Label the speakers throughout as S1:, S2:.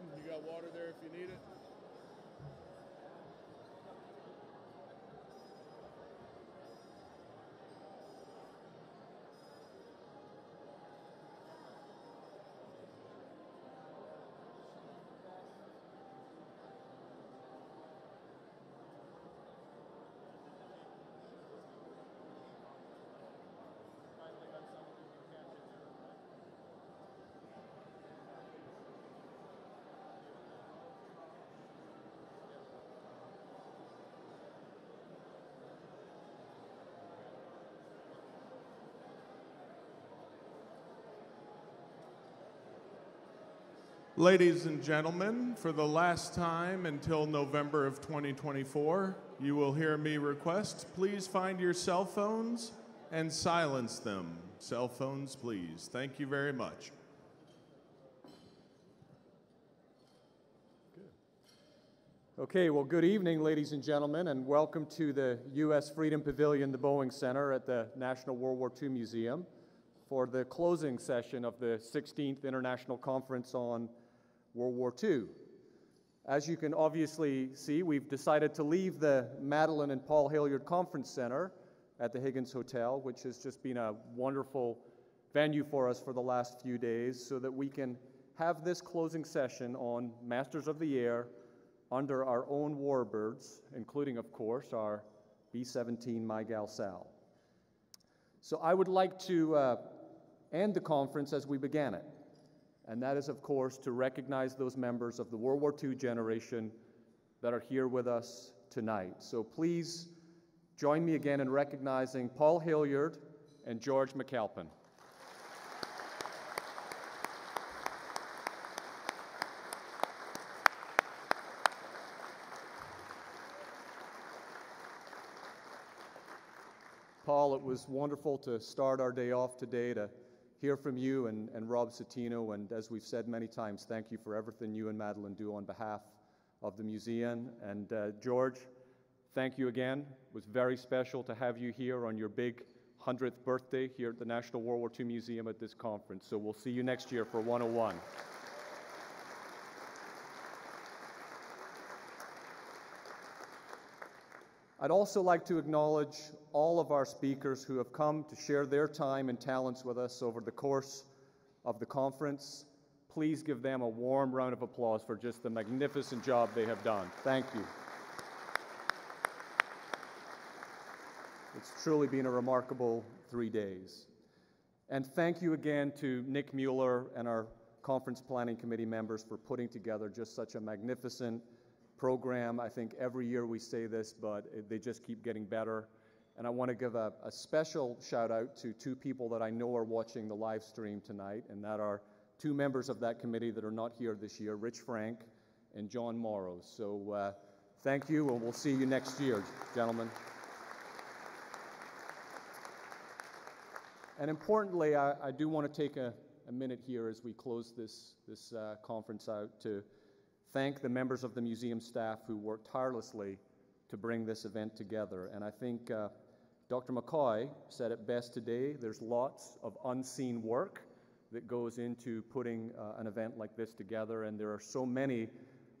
S1: good. You got water there if you need it. Ladies and gentlemen, for the last time until November of 2024, you will hear me request please find your cell phones and silence them. Cell phones, please. Thank you very much.
S2: Okay, well, good evening, ladies and gentlemen, and welcome to the U.S. Freedom Pavilion, the Boeing Center at the National World War II Museum for the closing session of the 16th International Conference on World War II. As you can obviously see, we've decided to leave the Madeleine and Paul Hilliard Conference Center at the Higgins Hotel, which has just been a wonderful venue for us for the last few days, so that we can have this closing session on Masters of the Air under our own warbirds, including, of course, our B 17 My Gal Sal. So I would like to uh, end the conference as we began it and that is, of course, to recognize those members of the World War II generation that are here with us tonight. So please join me again in recognizing Paul Hilliard and George McAlpin. Paul, it was wonderful to start our day off today to hear from you and, and Rob Citino. And as we've said many times, thank you for everything you and Madeleine do on behalf of the museum. And uh, George, thank you again. It was very special to have you here on your big 100th birthday here at the National World War II Museum at this conference. So we'll see you next year for 101. I'd also like to acknowledge all of our speakers who have come to share their time and talents with us over the course of the conference. Please give them a warm round of applause for just the magnificent job they have done. Thank you. It's truly been a remarkable three days. And thank you again to Nick Mueller and our conference planning committee members for putting together just such a magnificent program. I think every year we say this, but they just keep getting better. And I want to give a, a, special shout out to two people that I know are watching the live stream tonight, and that are two members of that committee that are not here this year Rich Frank and John Morrow. So uh, thank you, and we'll see you next year, gentlemen. And importantly, I, I do want to take a, a, minute here as we close this, this uh, conference out to thank the members of the museum staff who worked tirelessly to bring this event together. And I think uh, Dr. McCoy said it best today there's lots of unseen work that goes into putting uh, an event like this together, and there are so many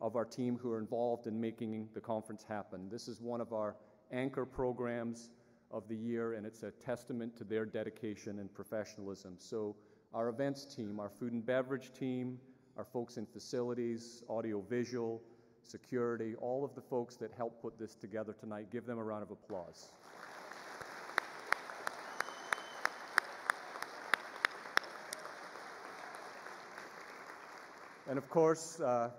S2: of our team who are involved in making the conference happen. This is one of our anchor programs of the year, and it's a testament to their dedication and professionalism. So, our events team, our food and beverage team, our folks in facilities, audio visual, security, all of the folks that helped put this together tonight. Give them a round of applause. And of course, uh,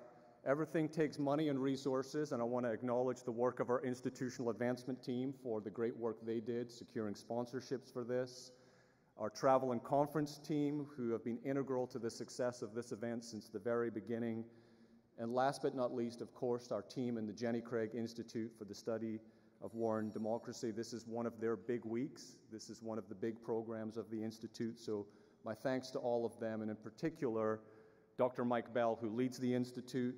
S2: everything takes money and resources, and I want to acknowledge the work of our institutional advancement team for the great work they did securing sponsorships for this our travel and conference team, who have been integral to the success of this event since the very beginning. And last but not least, of course, our team in the Jenny Craig Institute for the Study of War and Democracy. This is one of their big weeks. This is one of the big programs of the Institute. So, my thanks to all of them, and in particular, Dr. Mike Bell, who leads the Institute,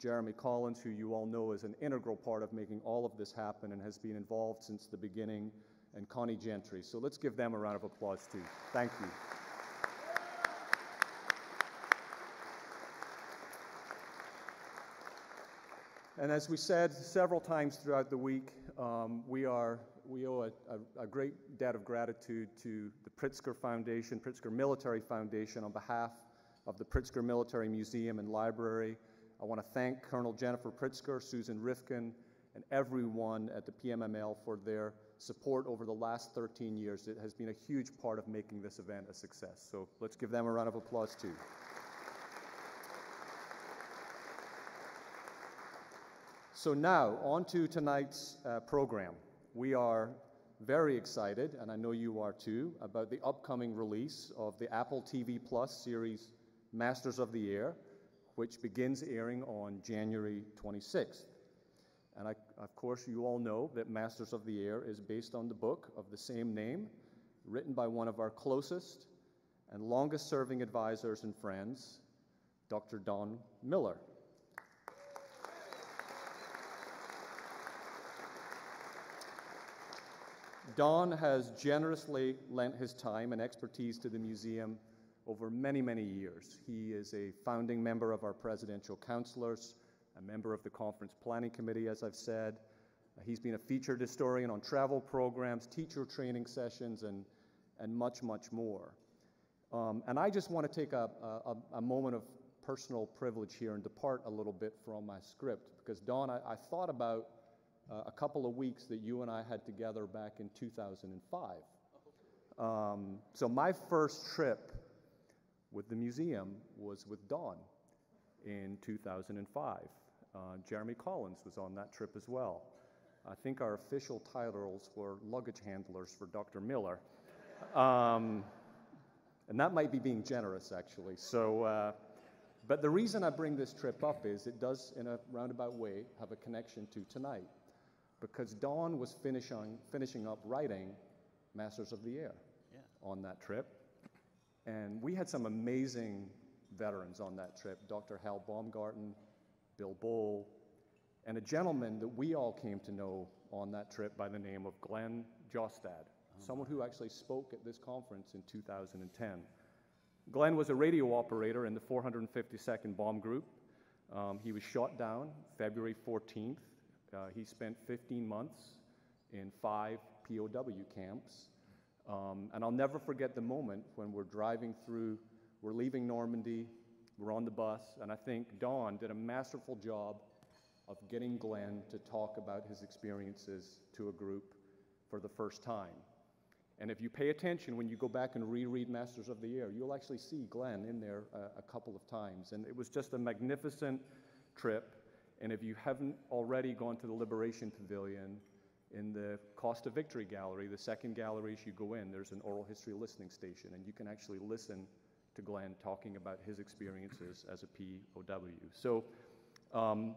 S2: Jeremy Collins, who you all know is an integral part of making all of this happen and has been involved since the beginning and Connie Gentry. So let's give them a round of applause too. Thank you. And as we said several times throughout the week, um, we, are, we owe a, a, a, great debt of gratitude to the Pritzker Foundation, Pritzker Military Foundation, on behalf of the Pritzker Military Museum and Library. I want to thank Colonel Jennifer Pritzker, Susan Rifkin, and everyone at the PMML for their support over the last 13 years. It has been a huge part of making this event a success. So let's give them a round of applause, too. So now, on to tonight's uh, program. We are very excited, and I know you are too, about the upcoming release of the Apple TV Plus series Masters of the Air, which begins airing on January 26th. And I, of course, you all know that Masters of the Air is based on the book of the same name, written by one of our closest and longest serving advisors and friends, Dr. Don Miller. Don has generously lent his time and expertise to the museum over many, many years. He is a founding member of our presidential counselors, a member of the conference planning committee, as I've said. He's been a featured historian on travel programs, teacher training sessions, and, and much, much more. Um, and I just want to take a, a, a, moment of personal privilege here and depart a little bit from my script because, Don, I, I thought about uh, a couple of weeks that you and I had together back in 2005. Um, so my first trip with the museum was with Don in 2005. Uh, Jeremy Collins was on that trip as well. I think our official titles were luggage handlers for Dr. Miller. Um, and that might be being generous, actually. So, uh, but the reason I bring this trip up is it does, in a roundabout way, have a connection to tonight because Don was finishing, finishing up writing Masters of the Air yeah. on that trip. And we had some amazing veterans on that trip Dr. Hal Baumgarten, Bill Bohl, and a gentleman that we all came to know on that trip by the name of Glenn Jostad, oh. someone who actually spoke at this conference in 2010. Glenn was a radio operator in the 452nd Bomb Group. Um, he was shot down February 14th uh, he spent 15 months in five POW camps. Um, and I'll never forget the moment when we're driving through, we're leaving Normandy, we're on the bus, and I think Don did a masterful job of getting Glenn to talk about his experiences to a group for the first time. And if you pay attention when you go back and reread Masters of the Air, you'll actually see Glenn in there a, a couple of times. And it was just a magnificent trip. And if you haven't already gone to the Liberation Pavilion, in the Cost of Victory Gallery, the second gallery as you go in, there's an oral history listening station, and you can actually listen to Glenn talking about his experiences as a POW. So, um,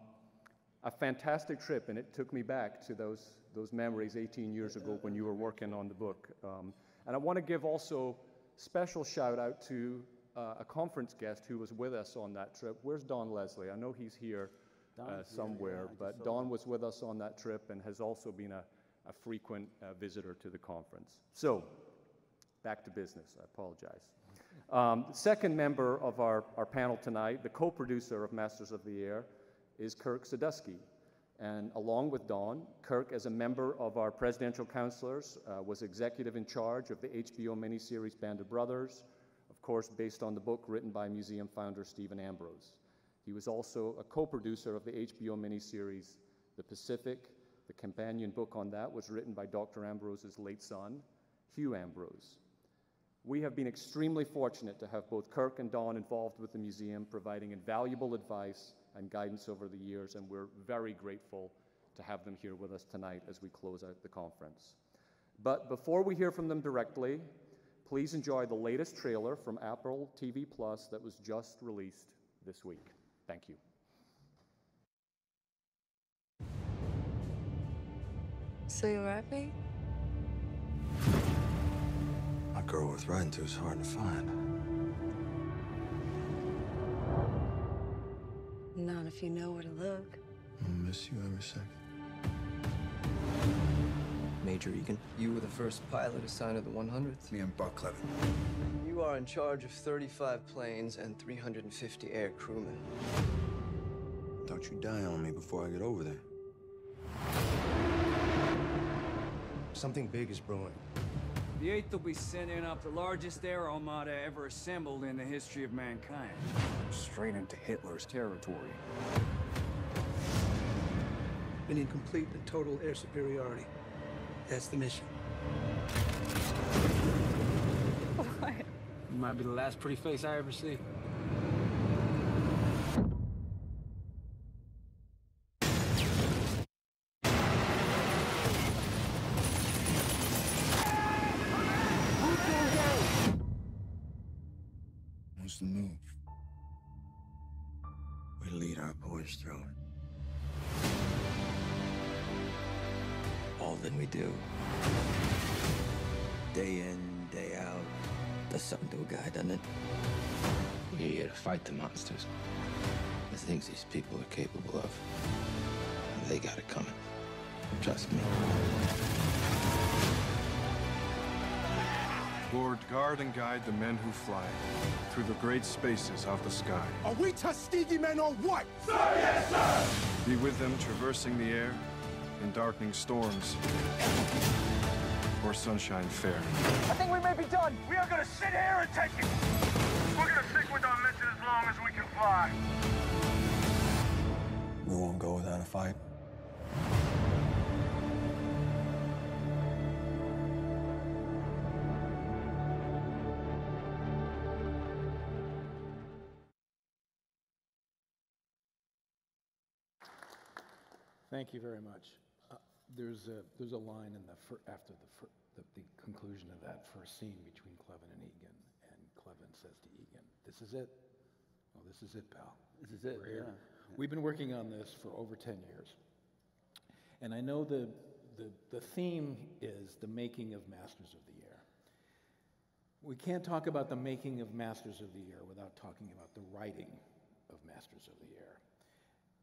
S2: a fantastic trip, and it took me back to those, those memories 18 years ago when you were working on the book. Um, and I want to give also special shout out to uh, a conference guest who was with us on that trip. Where's Don Leslie? I know he's here uh, somewhere. But Don was with us on that trip and has also been a, a frequent uh, visitor to the conference. So, back to business. I apologize. Um, second member of our, our panel tonight, the co producer of Masters of the Air, is Kirk Saduski. And along with Don, Kirk, as a member of our presidential counselors, uh, was executive in charge of the HBO miniseries Band of Brothers, of course, based on the book written by museum founder Stephen Ambrose. He was also a co producer of the HBO miniseries The Pacific. The companion book on that was written by Dr. Ambrose's late son, Hugh Ambrose. We have been extremely fortunate to have both Kirk and Don involved with the museum, providing invaluable advice and guidance over the years, and we're very grateful to have them here with us tonight as we close out the conference. But before we hear from them directly, please enjoy the latest trailer from Apple TV Plus that was just released this week. Thank you.
S3: So you're happy?
S4: A girl worth riding to is hard to find.
S3: Not if you know where to look.
S4: I'll miss you every second.
S5: Major Egan, you were the first pilot assigned to the 100th.
S4: Me and Buck Cleven.
S5: You are in charge of 35 planes and 350 air crewmen.
S4: Thought you'd die on me before I get over there.
S6: Something big is brewing.
S7: The 8th will be sending up the largest air armada ever assembled in the history of mankind. Straight into Hitler's territory.
S6: We need complete and total air superiority. That's the mission. What?
S7: You might be the last pretty face I ever see.
S8: Guard and guide the men who fly through the great spaces of the sky.
S6: Are we Tuskegee men or what? Sir, yes, sir!
S8: Be with them traversing the air in darkening storms or sunshine fair.
S9: I think we may be done. We are gonna sit here and take it. We're gonna stick with our mission as long as we can fly.
S4: We won't go without a fight.
S10: Thank you very much. Uh, there's a there's a line in the fir- after the, fir- the the conclusion of that first scene between Cleven and Egan, and Cleven says to Egan, "This is it. Oh, this is it, pal.
S11: This is it,
S10: We're here.
S11: yeah.
S10: We've been working on this for over ten years, and I know the the the theme is the making of Masters of the Air. We can't talk about the making of Masters of the Air without talking about the writing of Masters of the Air.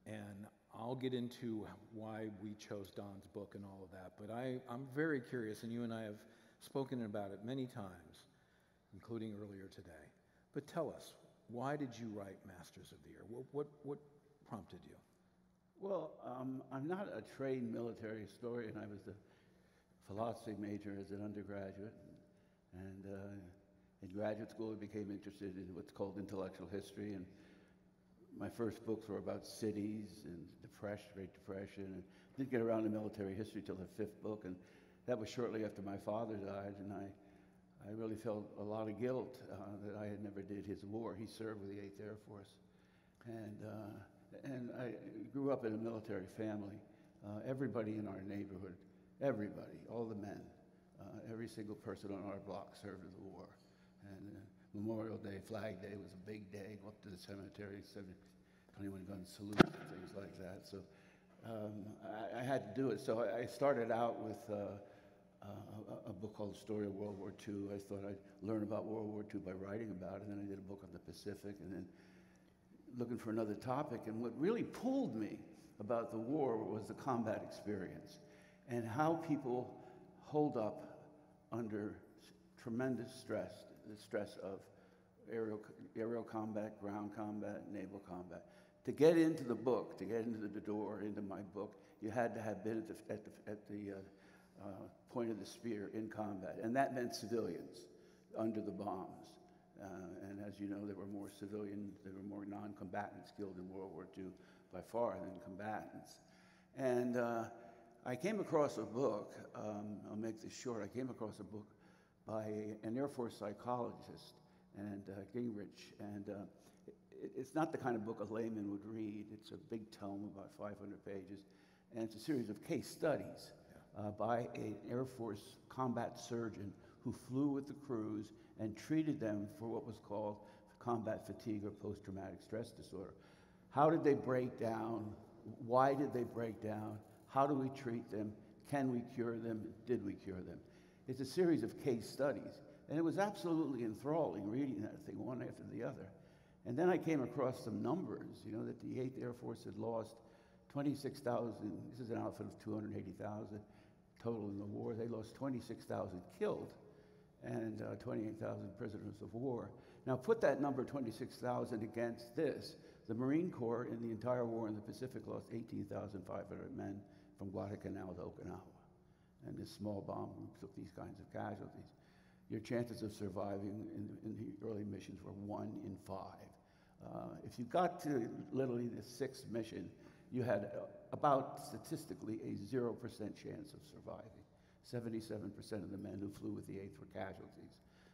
S10: And I'll get into why we chose Don's book and all of that, but I, I'm very curious, and you and I have spoken about it many times, including earlier today. But tell us, why did you write Masters of the Air? What, what, what prompted you?
S11: Well, um, I'm not a trained military historian. I was a philosophy major as an undergraduate. And uh, in graduate school, I became interested in what's called intellectual history. And my first books were about cities and depression, Great Depression. And didn't get around to military history till the fifth book. And that was shortly after my father died. And I, I really felt a lot of guilt uh, that I had never did his war. He served with the 8th Air Force. And, uh, and I grew up in a military family. Uh, everybody in our neighborhood, everybody, all the men, uh, every single person on our block served in the war. Memorial Day, Flag Day was a big day. Go up to the cemetery, 21 gun salute, and things like that. So um, I, I, had to do it. So I, I started out with uh, uh, a, a, book called The Story of World War II. I thought I'd learn about World War II by writing about it. And then I did a book on the Pacific, and then looking for another topic. And what really pulled me about the war was the combat experience and how people hold up under tremendous stress, the stress of aerial, aerial combat, ground combat, naval combat. To get into the book, to get into the door, into my book, you had to have been at the, at the, at the uh, uh, point of the spear in combat. And that meant civilians under the bombs. Uh, and as you know, there were more civilian, there were more non-combatants killed in World War II by far than combatants. And uh, I came across a book, um, I'll make this short, I came across a book by an Air Force psychologist and uh, Gingrich, and uh, it, it's not the kind of book a layman would read. It's a big tome, about 500 pages, and it's a series of case studies uh, by an Air Force combat surgeon who flew with the crews and treated them for what was called combat fatigue or post-traumatic stress disorder. How did they break down? Why did they break down? How do we treat them? Can we cure them? Did we cure them? It's a series of case studies. And it was absolutely enthralling reading that thing one after the other. And then I came across some numbers, you know, that the 8th Air Force had lost 26,000, this is an outfit of 280,000 total in the war. They lost 26,000 killed and uh, 28,000 prisoners of war. Now put that number 26,000 against this. The Marine Corps in the entire war in the Pacific lost 18,500 men from Guadalcanal to Okinawa. And this small bomb group took these kinds of casualties. Your chances of surviving in, in the early missions were one in five. Uh, if you got to literally the sixth mission, you had about statistically a 0% chance of surviving. 77% of the men who flew with the 8th were casualties.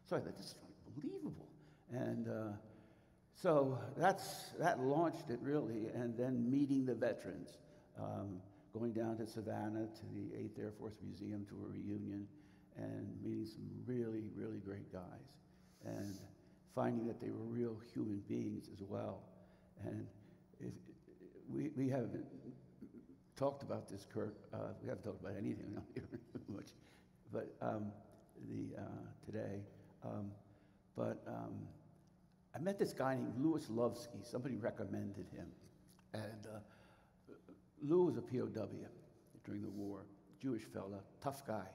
S11: So I thought, this is unbelievable. And uh, so that's, that launched it really, and then meeting the veterans, um, going down to Savannah to the 8th Air Force Museum to a reunion, and meeting some really, really great guys, and finding that they were real human beings as well. And if, we, we haven't talked about this, Kirk. Uh, we haven't talked about anything much, but um, the uh, today. Um, but um, I met this guy named Louis Lovsky. Somebody recommended him, and uh, Lou was a POW during the war. Jewish fella, tough guy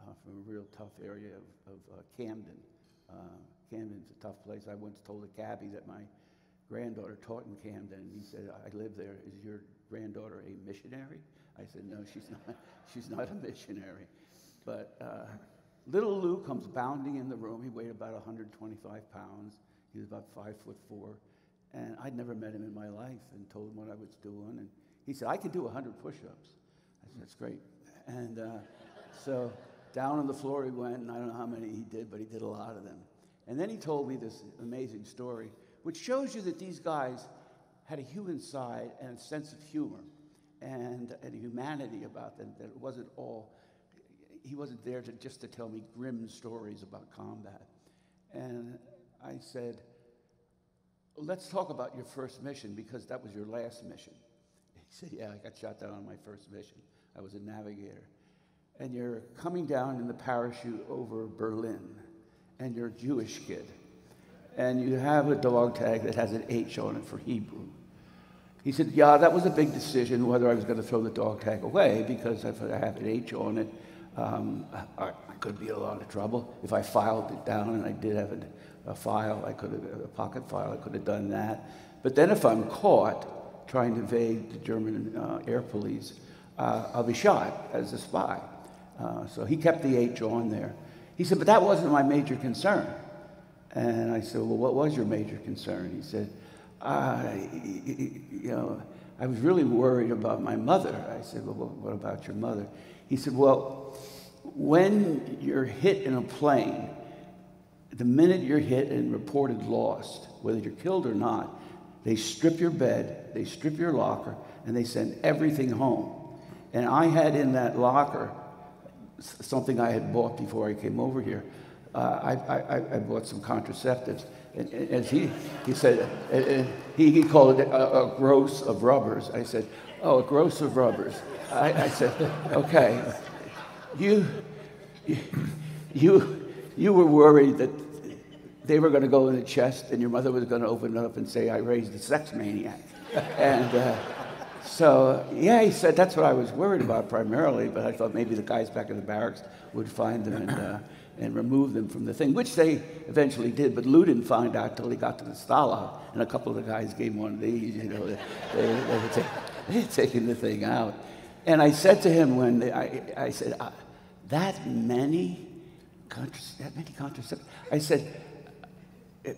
S11: uh, from a real tough area of, of uh, Camden. Uh, Camden's a tough place. I once told a cabbie that my granddaughter taught in Camden, and he said, I live there. Is your granddaughter a missionary? I said, no, she's not, she's not a missionary. But uh, little Lou comes bounding in the room. He weighed about 125 pounds. He was about five foot four. And I'd never met him in my life and told him what I was doing. And he said, I can do 100 push ups. I said, that's great. And uh, so down on the floor he went, and I don't know how many he did, but he did a lot of them. And then he told me this amazing story, which shows you that these guys had a human side and a sense of humor and, and humanity about them, that it wasn't all, he wasn't there to, just to tell me grim stories about combat. And I said, let's talk about your first mission because that was your last mission. He said, yeah, I got shot down on my first mission. I was a navigator. And you're coming down in the parachute over Berlin, and you're a Jewish kid. And you have a dog tag that has an H on it for Hebrew. He said, Yeah, that was a big decision whether I was going to throw the dog tag away because if I have an H on it, um, I, I, could be in a lot of trouble. If I filed it down and I did have a, a file, I could have, a pocket file, I could have done that. But then if I'm caught trying to evade the German uh, air police, uh, I'll be shot as a spy. Uh, so he kept the H on there. He said, But that wasn't my major concern. And I said, Well, what was your major concern? He said, you know, I was really worried about my mother. I said, well, what about your mother? He said, well, when you're hit in a plane, the minute you're hit and reported lost, whether you're killed or not, they strip your bed, they strip your locker, and they send everything home. And I had in that locker something I had bought before I came over here. Uh, I, I, I bought some contraceptives. And, and he, he said, and he, he called it a, a, gross of rubbers. I said, oh, a gross of rubbers. I, I said, okay, you, you, you were worried that they were going to go in the chest and your mother was going to open it up and say, I raised a sex maniac. And uh, so, yeah, he said, that's what I was worried about primarily, but I thought maybe the guys back in the barracks would find them and, uh, and remove them from the thing, which they eventually did. But Lou didn't find out till he got to the Stalag, and a couple of the guys gave one of these. You know, they, they, they, were, they had taken the thing out. And I said to him when they, I, I said, uh, that many, that many contraceptives. I said, uh,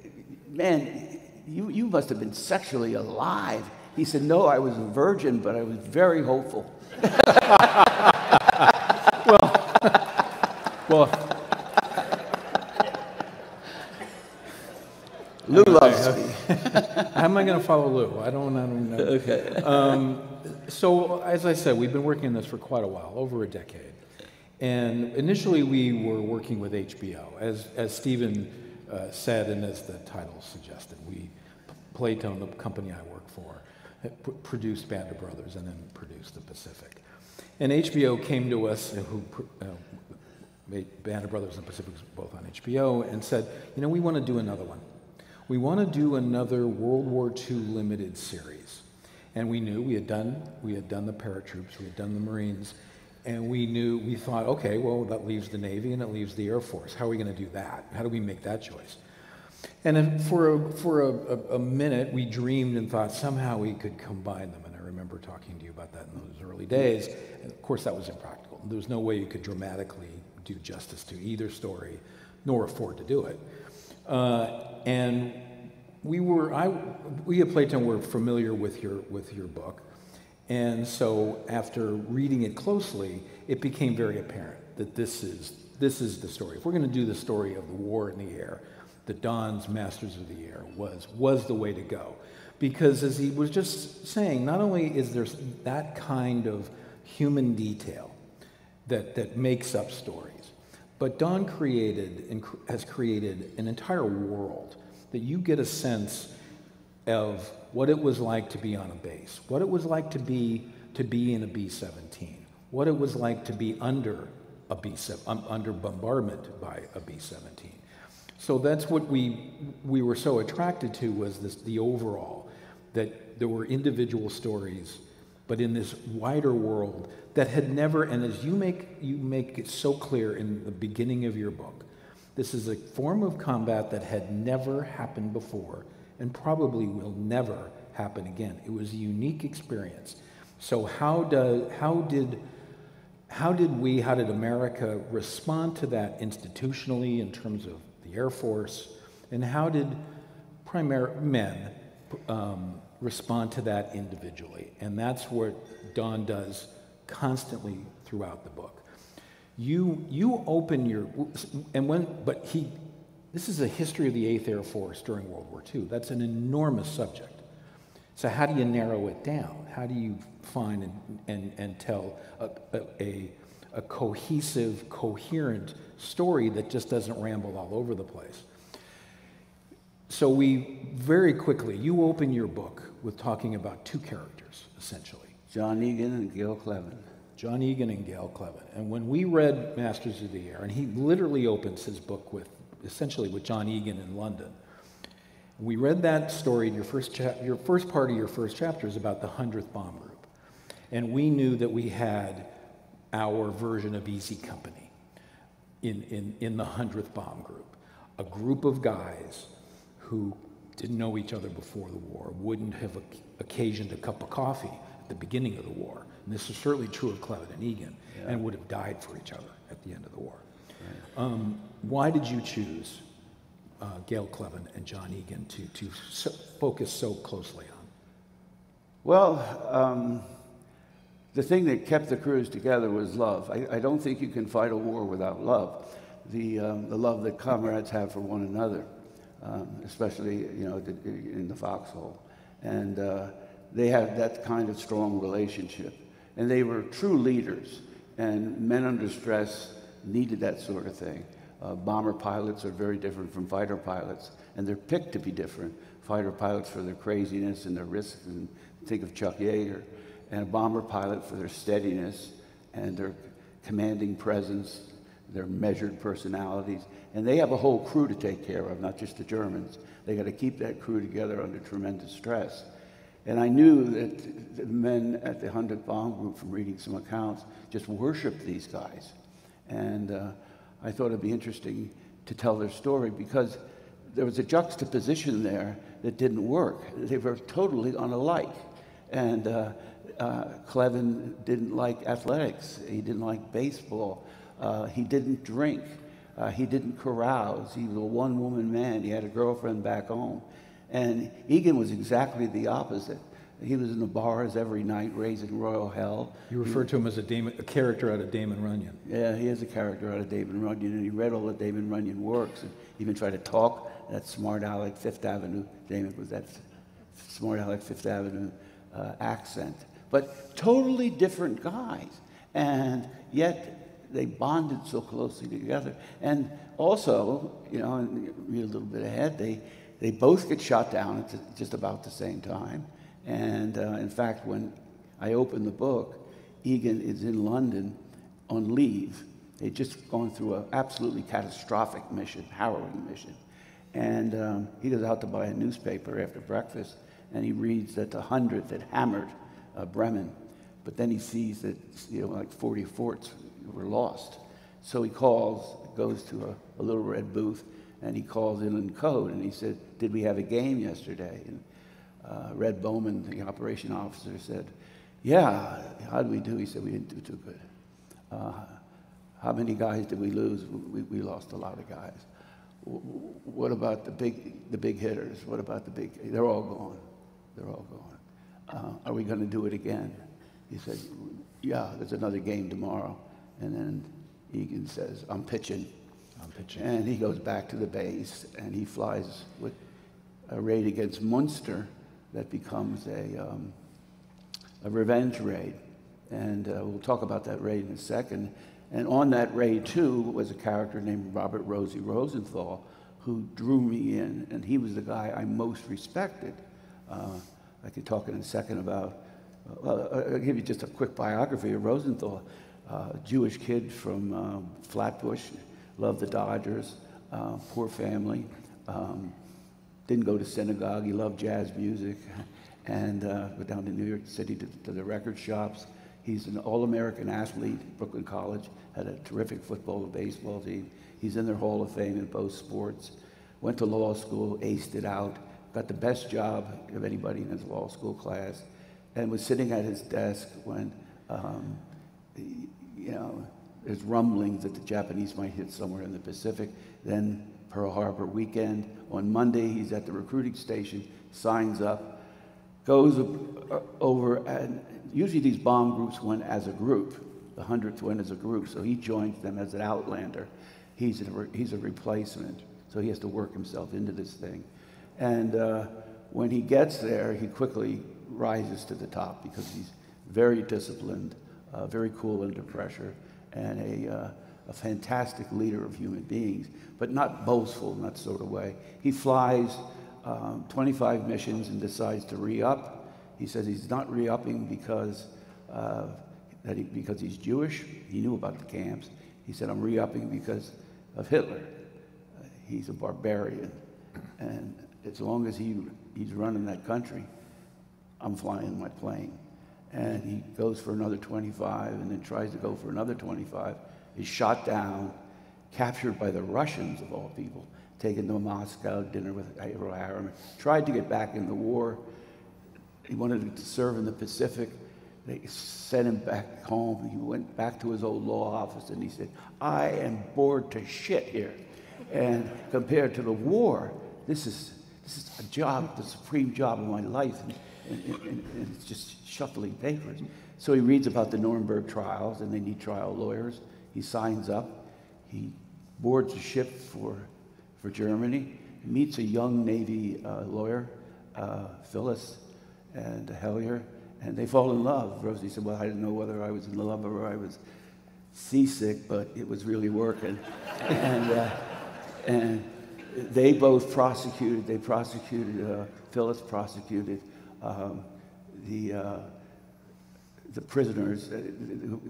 S11: man, you, you must have been sexually alive. He said, no, I was a virgin, but I was very hopeful.
S10: well, well,
S11: Lou loves me.
S10: How am I going to follow Lou? I don't, I don't know.
S11: Okay.
S10: Um, so, as I said, we've been working on this for quite a while, over a decade. And initially, we were working with HBO. As, as Stephen uh, said, and as the title suggested, we, Playtone, the company I work for, produced Band of Brothers and then produced The Pacific. And HBO came to us, who uh, made Band of Brothers and Pacific both on HBO, and said, you know, we want to do another one we want to do another World War II limited series. And we knew we had done we had done the paratroops, we had done the Marines, and we knew we thought, okay, well that leaves the Navy and it leaves the Air Force. How are we going to do that? How do we make that choice? And for, a, for a, a, minute, we dreamed and thought somehow we could combine them. And I remember talking to you about that in those early days. And of course, that was impractical. There was no way you could dramatically do justice to either story, nor afford to do it. Uh, and we were, I, we at Playtone were familiar with your, with your book. And so after reading it closely, it became very apparent that this is, this is the story. If we're going to do the story of the war in the air, the Don's Masters of the Air was, was the way to go. Because as he was just saying, not only is there that kind of human detail that, that makes up stories, but Don created and has created an entire world that you get a sense of what it was like to be on a base, what it was like to be to be in a B-17, what it was like to be under a B-7 um, under bombardment by a B-17. So that's what we we were so attracted to was this the overall that there were individual stories, but in this wider world that had never and as you make you make it so clear in the beginning of your book, this is a form of combat that had never happened before and probably will never happen again. It was a unique experience. So how, do, how, did, how did we, how did America respond to that institutionally in terms of the Air Force? And how did primary men um, respond to that individually? And that's what Don does constantly throughout the book. You, you open your, and when, but he, this is a history of the 8th Air Force during World War II. That's an enormous subject. So, how do you narrow it down? How do you find and, and, and tell a, a, a cohesive, coherent story that just doesn't ramble all over the place? So, we very quickly, you open your book with talking about two characters, essentially
S11: John Egan and Gale Cleven.
S10: John Egan and Gale Cleven. And when we read Masters of the Air, and he literally opens his book with essentially with John Egan in London. We read that story in your first, cha- your first part of your first chapter is about the 100th Bomb Group. And we knew that we had our version of Easy Company in, in, in the 100th Bomb Group. A group of guys who didn't know each other before the war, wouldn't have occasioned a cup of coffee at the beginning of the war. And this is certainly true of Cleven and Egan, yeah. and would have died for each other at the end of the war. Right. Um, why did you choose uh, Gale Cleven and John Egan to, to so focus so closely on?
S11: Well, um, the thing that kept the crews together was love. I, I, don't think you can fight a war without love. The, um, the love that comrades have for one another, um, especially you know the, in the foxhole, and uh, they had that kind of strong relationship. And they were true leaders, and men under stress needed that sort of thing. Uh, bomber pilots are very different from fighter pilots, and they're picked to be different. Fighter pilots for their craziness and their risks, and think of Chuck Yeager, and a bomber pilot for their steadiness and their commanding presence, their measured personalities. And they have a whole crew to take care of, not just the Germans. They got to keep that crew together under tremendous stress. And I knew that the men at the 100th Bomb Group, from reading some accounts, just worshiped these guys. And uh, I thought it'd be interesting to tell their story because there was a juxtaposition there that didn't work. They were totally unlike. And uh, uh, Cleven didn't like athletics, he didn't like baseball, uh, he didn't drink, uh, he didn't carouse. He was a one woman man, he had a girlfriend back home. And Egan was exactly the opposite. He was in the bars every night, raising royal hell.
S10: You refer to him as a, Damon, a character out of Damon Runyon.
S11: Yeah, he is a character out of Damon Runyon, and he read all the Damon Runyon works, and even tried to talk that smart aleck Fifth Avenue. Damon was that smart aleck Fifth Avenue uh, accent, but totally different guys, and yet they bonded so closely together. And also, you know, and read a little bit ahead, they they both get shot down at just about the same time. And uh, in fact, when I opened the book, Egan is in London on leave. They'd just gone through an absolutely catastrophic mission, harrowing mission. And um, he goes out to buy a newspaper after breakfast, and he reads that the 100th had hammered uh, Bremen. But then he sees that you know, like 40 forts were lost. So he calls, goes to a, a little red booth, and he calls in in code, and he said, "Did we have a game yesterday?" And uh, Red Bowman, the operation officer, said, "Yeah." How did we do? He said, "We didn't do too good." Uh, how many guys did we lose? We, we lost a lot of guys. What about the big, the big hitters? What about the big? They're all gone. They're all gone. Uh, are we going to do it again? He said, Yeah, there's another game tomorrow. And then Egan says, I'm pitching.
S10: I'm pitching.
S11: And he goes back to the base and he flies with a raid against Munster that becomes a, um, a revenge raid. And uh, we'll talk about that raid in a second. And on that raid, too, was a character named Robert Rosie Rosenthal, who drew me in, and he was the guy I most respected. Uh, I could talk in a second about, uh, well, I'll give you just a quick biography of Rosenthal. Uh, Jewish kid from um, Flatbush, loved the Dodgers, uh, poor family, um, didn't go to synagogue, he loved jazz music, and uh, went down to New York City to, to the record shops. He's an All American athlete, Brooklyn College, had a terrific football and baseball team. He's in their Hall of Fame in both sports. Went to law school, aced it out, got the best job of anybody in his law school class, and was sitting at his desk when, um, you know, there's rumblings that the Japanese might hit somewhere in the Pacific. Then Pearl Harbor weekend. On Monday, he's at the recruiting station, signs up, goes over, and usually these bomb groups went as a group. The 100th went as a group, so he joins them as an outlander. He's a, he's a replacement, so he has to work himself into this thing. And uh, when he gets there, he quickly rises to the top because he's very disciplined, uh, very cool under pressure, and a, uh, a fantastic leader of human beings, but not boastful in that sort of way. He flies um, 25 missions and decides to re up. He says he's not re upping because, uh, that he, because he's Jewish. He knew about the camps. He said, I'm re upping because of Hitler. Uh, he's a barbarian. And as long as he, he's running that country, I'm flying my plane. And he goes for another 25 and then tries to go for another 25. Is shot down, captured by the Russians, of all people, taken to Moscow, dinner with Averell Harriman. Tried to get back in the war. He wanted to serve in the Pacific. They sent him back home. He went back to his old law office and he said, I am bored to shit here. And compared to the war, this is, this is a job, the supreme job of my life. And, and, and, and it's just shuffling papers. So he reads about the Nuremberg trials and they need trial lawyers. He signs up. He boards a ship for, for Germany. Meets a young Navy uh, lawyer, uh, Phyllis and Hellier, and they fall in love. Rosie said, Well, I didn't know whether I was in love or I was seasick, but it was really working. and, uh, and they both prosecuted, they prosecuted, uh, Phyllis prosecuted um, the, uh, the prisoners. Uh,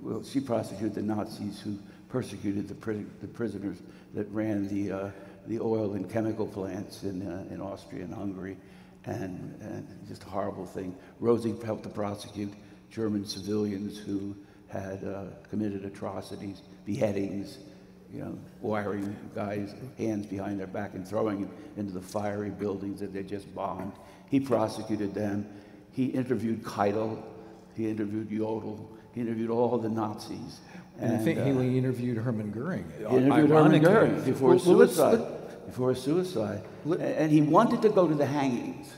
S11: well, she prosecuted the Nazis who persecuted the, pri- the prisoners that ran the, uh, the oil and chemical plants in, uh, in Austria and Hungary and, and just a horrible thing. Rosie helped to prosecute German civilians who had uh, committed atrocities, beheadings, you know, wiring guys' hands behind their back and throwing them into the fiery buildings that they just bombed. He prosecuted them. He interviewed Keitel. He interviewed Jodl. He interviewed all the Nazis.
S10: And, and I think uh, he interviewed Hermann Goering.
S11: He interviewed Hermann Goering before well, suicide. Well, before suicide. And he wanted to go to the hangings.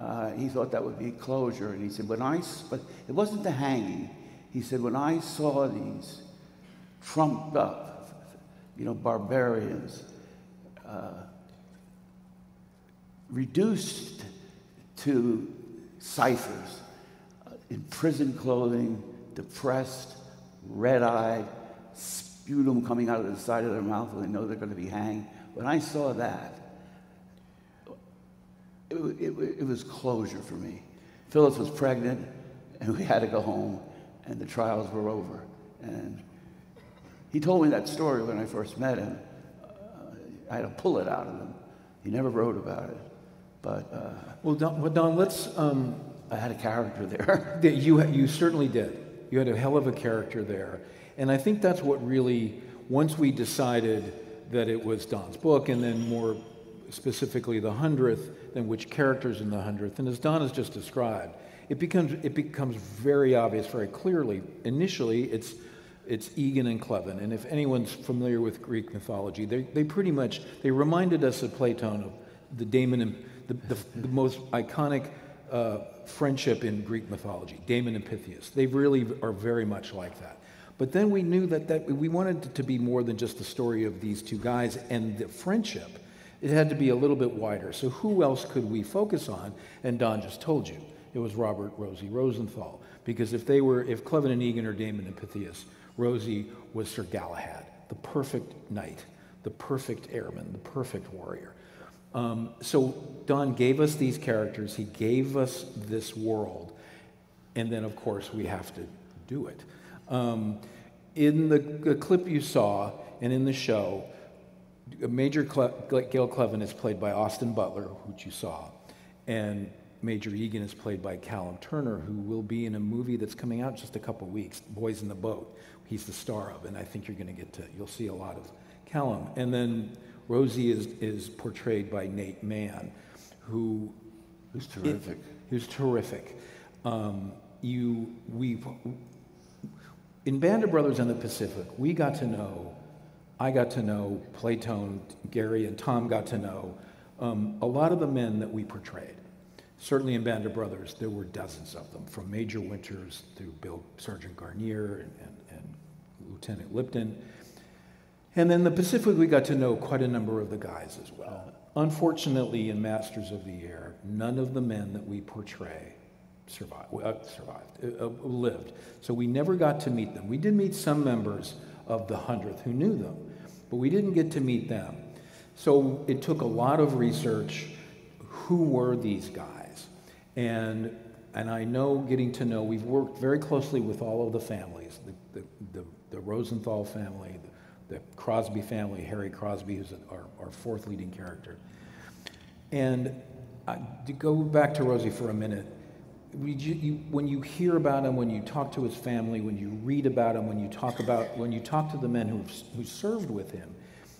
S11: Uh, he thought that would be closure. And he said, when I, but it wasn't the hanging. He said, when I saw these trumped up, you know, barbarians, uh, reduced to ciphers, in prison clothing, depressed, red eyed, sputum coming out of the side of their mouth when they know they're going to be hanged. When I saw that, it, it, it was closure for me. Phyllis was pregnant, and we had to go home, and the trials were over. And he told me that story when I first met him. Uh, I had to pull it out of him. He never wrote about it. But uh,
S10: well, Don, well, Don let's. Um,
S11: I had a character there.
S10: you you certainly did. You had a hell of a character there, and I think that's what really. Once we decided that it was Don's book, and then more specifically the hundredth, then which characters in the hundredth. And as Don has just described, it becomes it becomes very obvious very clearly. Initially, it's it's Egan and Cleven, and if anyone's familiar with Greek mythology, they, they pretty much they reminded us of Plato of the Damon and the, the, the most iconic uh, friendship in Greek mythology, Damon and Pythias. They really are very much like that. But then we knew that, that we wanted it to be more than just the story of these two guys and the friendship. It had to be a little bit wider. So who else could we focus on? And Don just told you. It was Robert Rosie Rosenthal. Because if they were, if Cleven and Egan are Damon and Pythias, Rosie was Sir Galahad, the perfect knight, the perfect airman, the perfect warrior. Um, so Don gave us these characters, he gave us this world, and then, of course, we have to do it. Um, in the, the, clip you saw and in the show, Major Cle- Gale Cleven is played by Austin Butler, which you saw, and Major Egan is played by Callum Turner, who will be in a movie that's coming out just a couple weeks, Boys in the Boat. He's the star of, and I think you're going to get to, you'll see a lot of Callum. And then Rosie is, is portrayed by Nate Mann, who
S11: who's terrific.
S10: Who's terrific. Um, you, we've, in Band of Brothers in the Pacific, we got to know, I got to know Playtone, Gary, and Tom got to know um, a lot of the men that we portrayed. Certainly in Band of Brothers, there were dozens of them, from Major Winters through Bill Sergeant Guarnere and, and, and Lieutenant Lipton. And then the Pacific, we got to know quite a number of the guys as well. Unfortunately, in Masters of the Air, none of the men that we portray survived, uh, survived uh, uh, lived. So we never got to meet them. We did meet some members of the hundredth who knew them, but we didn't get to meet them. So it took a lot of research. Who were these guys? And and I know getting to know, we've worked very closely with all of the families, the, the, the, the Rosenthal family, the, the, Crosby family, Harry Crosby, who's our, our fourth leading character. And uh, to go back to Rosie for a minute, we, you, when you hear about him, when you talk to his family, when you read about him, when you talk about, when you talk to the men who who served with him,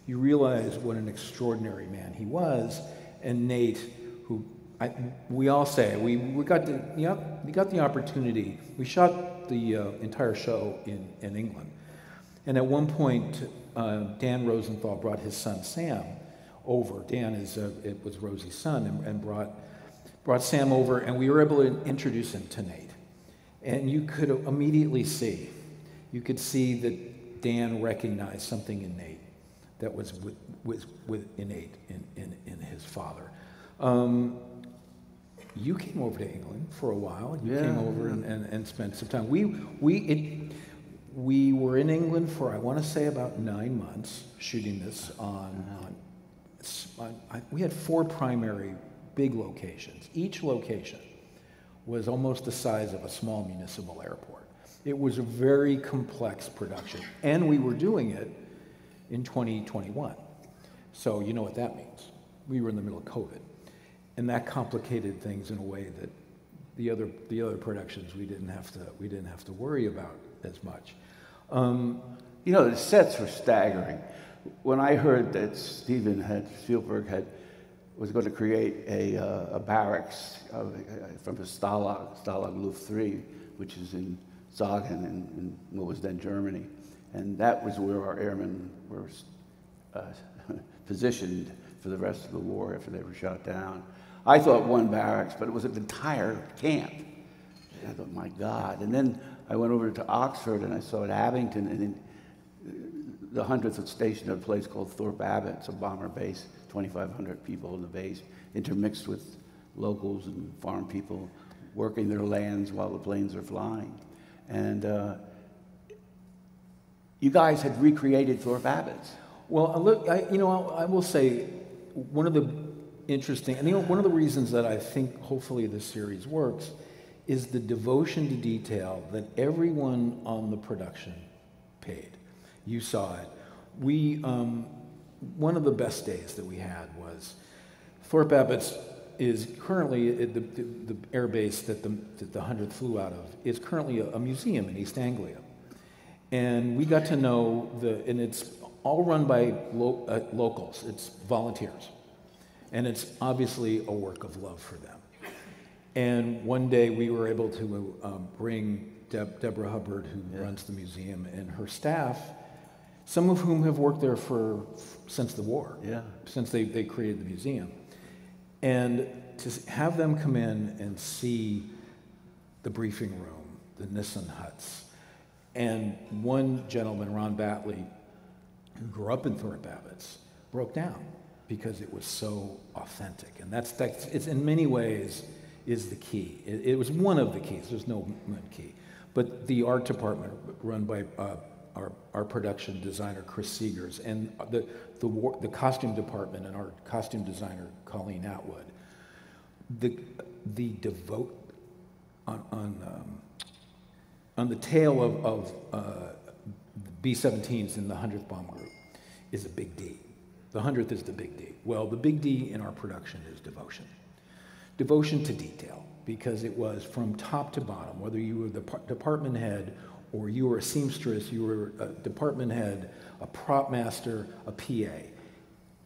S10: you realize what an extraordinary man he was. And Nate, who I, we all say we, we got the yep, we got the opportunity. We shot the uh, entire show in, in England, and at one point, uh, Dan Rosenthal brought his son Sam over. Dan is uh, it was Rosie's son, and, and brought brought Sam over, and we were able to introduce him to Nate. And you could immediately see, you could see that Dan recognized something in Nate that was with, with, with innate in, in, in his father. Um, you came over to England for a while. And you
S11: yeah,
S10: came over
S11: yeah.
S10: and, and, and, spent some time. We, we, it, we were in England for, I want to say, about nine months shooting this on, on, on we had four primary big locations. Each location was almost the size of a small municipal airport. It was a very complex production, and we were doing it in 2021. So you know what that means. We were in the middle of COVID, and that complicated things in a way that the other the other productions we didn't have to we didn't have to worry about as much. Um,
S11: you know, the sets were staggering. When I heard that Steven had Spielberg had was going to create a, uh, a barracks uh, from the Stalag, Stalag Luft 3, which is in Sagan in, in, what was then Germany. And that was where our airmen were uh, positioned for the rest of the war after they were shot down. I thought one barracks, but it was an entire camp. I thought, my God. And then I went over to Oxford and I saw at Abingdon, and the 100th was stationed at a place called Thorpe Abbott, it's a bomber base 2,500 people in the base, intermixed with locals and farm people working their lands while the planes are flying. And uh, you guys had recreated Thorpe Abbotts.
S10: Well, look, I, you know, I, I will say one of the interesting, and you know, one of the reasons that I think hopefully this series works is the devotion to detail that everyone on the production paid. You saw it. We, um, one of the best days that we had was Thorpe Abbotts is currently the, the, the air base that the, that the 100th flew out of is currently a, a, museum in East Anglia. And we got to know the, and it's all run by lo- uh, locals, it's volunteers. And it's obviously a work of love for them. And one day we were able to um, bring Deb- Deborah Hubbard, who runs the museum, and her staff, some of whom have worked there for since the war,
S11: Yeah.
S10: since they, they created the museum. And to have them come in and see the briefing room, the Nissen huts, and one gentleman, Ron Batley, who grew up in Thorpe Abbotts, broke down because it was so authentic. And that's, that's it's in many ways is the key. It, it was one of the keys. There's no one key. But the art department run by uh, our, our production designer, Chris Seagers, and the, the, war, the costume department and our costume designer, Colleen Atwood, the, the devote on, on, um, on the tail of, of uh, B-17s in the 100th Bomb Group is a big D. The 100th is the big D. Well, the big D in our production is devotion. Devotion to detail, because it was from top to bottom, whether you were the department head or you were a seamstress, you were a department head, a prop master, a PA.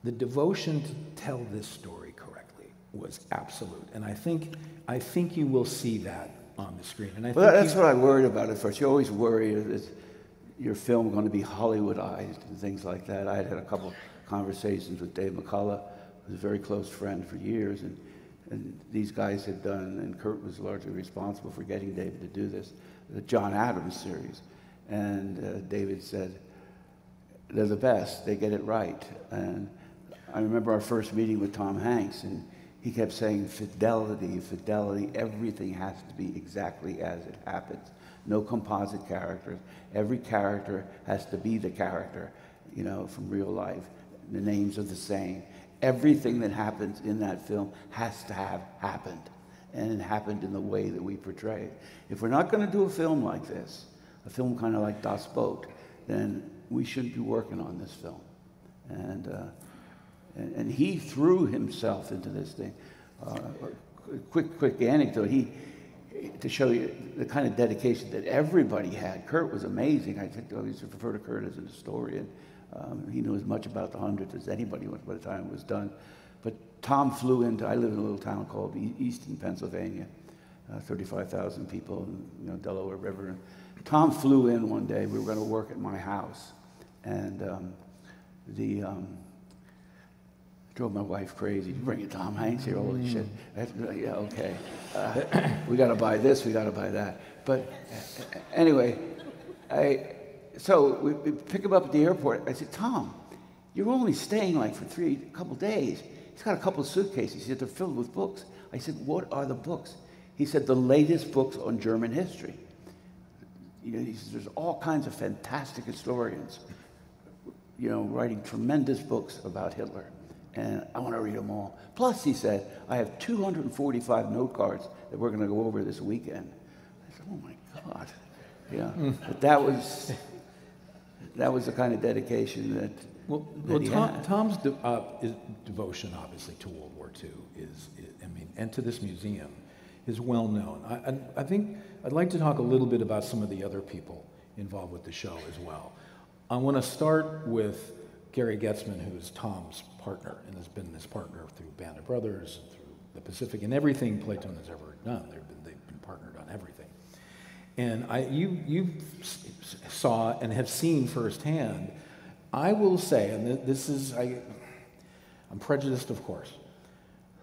S10: The devotion to tell this story correctly was absolute. And I think, I think you will see that on the screen. And I
S11: Well,
S10: think
S11: that's
S10: you-
S11: what I worried about at first. You always worry is your film going to be Hollywoodized and things like that. I had had a couple conversations with Dave McCullough, who's a very close friend for years, and, and these guys had done, and Kirk was largely responsible for getting David to do this, the John Adams series. And uh, David said, they're the best, they get it right. And I remember our first meeting with Tom Hanks, and he kept saying, fidelity, fidelity, everything has to be exactly as it happens. No composite characters. Every character has to be the character, you know, from real life. The names are the same. Everything that happens in that film has to have happened. And it happened in the way that we portray it. If we're not going to do a film like this, a film kind of like Das Boot, then we shouldn't be working on this film. And, uh, and, and he threw himself into this thing. Uh, quick, quick anecdote. He, to show you the kind of dedication that everybody had. Kirk was amazing. I think I always refer to Kirk as an historian. Um, he knew as much about the hundreds as anybody was by the time it was done. But Tom flew into, I live in a little town called Easton, Pennsylvania, uh, 35,000 people, you know, Delaware River. And Tom flew in one day. We were going to work at my house. And um, the, um, drove my wife crazy. You bringing Tom Hanks here? Holy shit. That's, yeah, okay. Uh, we got to buy this, we got to buy that. But uh, anyway, I, so we, pick him up at the airport. I said, Tom, you're only staying like for three, a couple days. He's got a couple of suitcases. He said, they're filled with books. I said, what are the books? He said, the latest books on German history. You know, he says, there's all kinds of fantastic historians, you know, writing tremendous books about Hitler and I want to read them all. Plus, he said, I have 245 note cards that we're going to go over this weekend. I said, oh my God. Yeah. But that was, that was the kind of dedication that,
S10: Well,
S11: that
S10: well Tom. Tom's de- uh, is is obviously, to World War II is, is, I mean, and to this museum is well known. I, I, I think I'd like to talk a little bit about some of the other people involved with the show as well. I want to start with Gary Goetzman, who is Tom's partner and has been his partner through Band of Brothers, through the Pacific, and everything Playtone has ever done been, they've been partnered on everything. And I, you, you saw and have seen firsthand, I will say, and this is, I, I'm prejudiced, of course,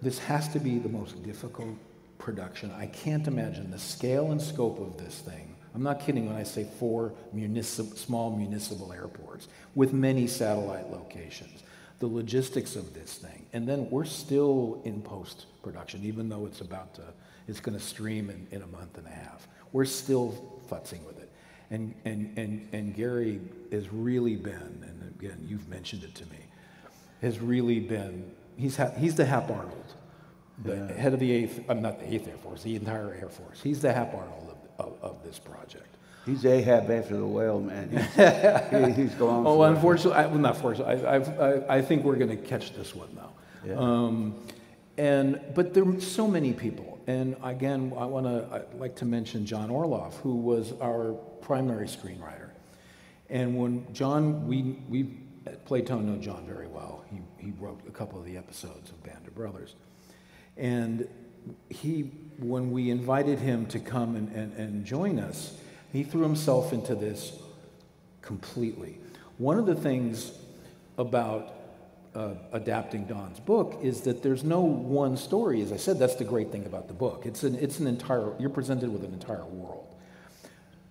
S10: this has to be the most difficult production. I can't imagine the scale and scope of this thing. I'm not kidding when I say four municip- small municipal airports with many satellite locations, the logistics of this thing. And then we're still in post production, even though it's about to, it's going to stream in, in a month and a half. We're still futzing with it. And, and, and, and Gary has really been, and again, you've mentioned it to me, has really been, he's, ha- he's the Hap Arnold, the
S11: Yeah.
S10: head of the 8th, I'm not the 8th Air Force, the entire Air Force. He's the Hap Arnold of, of, of this project.
S11: He's Ahab after the whale, man. He's, he- he's going
S10: Oh, unfortunately, I, well, not fortunately, I, I, I think we're going to catch this one now.
S11: Yeah.
S10: Um, and, but there were so many people. And again, I want to, like to mention John Orloff, who was our primary screenwriter. And when John, we, we at Playtone know John very well. He, he wrote a couple of the episodes of Band of Brothers. And he, when we invited him to come and, and, and join us, he threw himself into this completely. One of the things about uh, adapting Don's book is that there's no one story. As I said, that's the great thing about the book. It's an, it's an entire, you're presented with an entire world.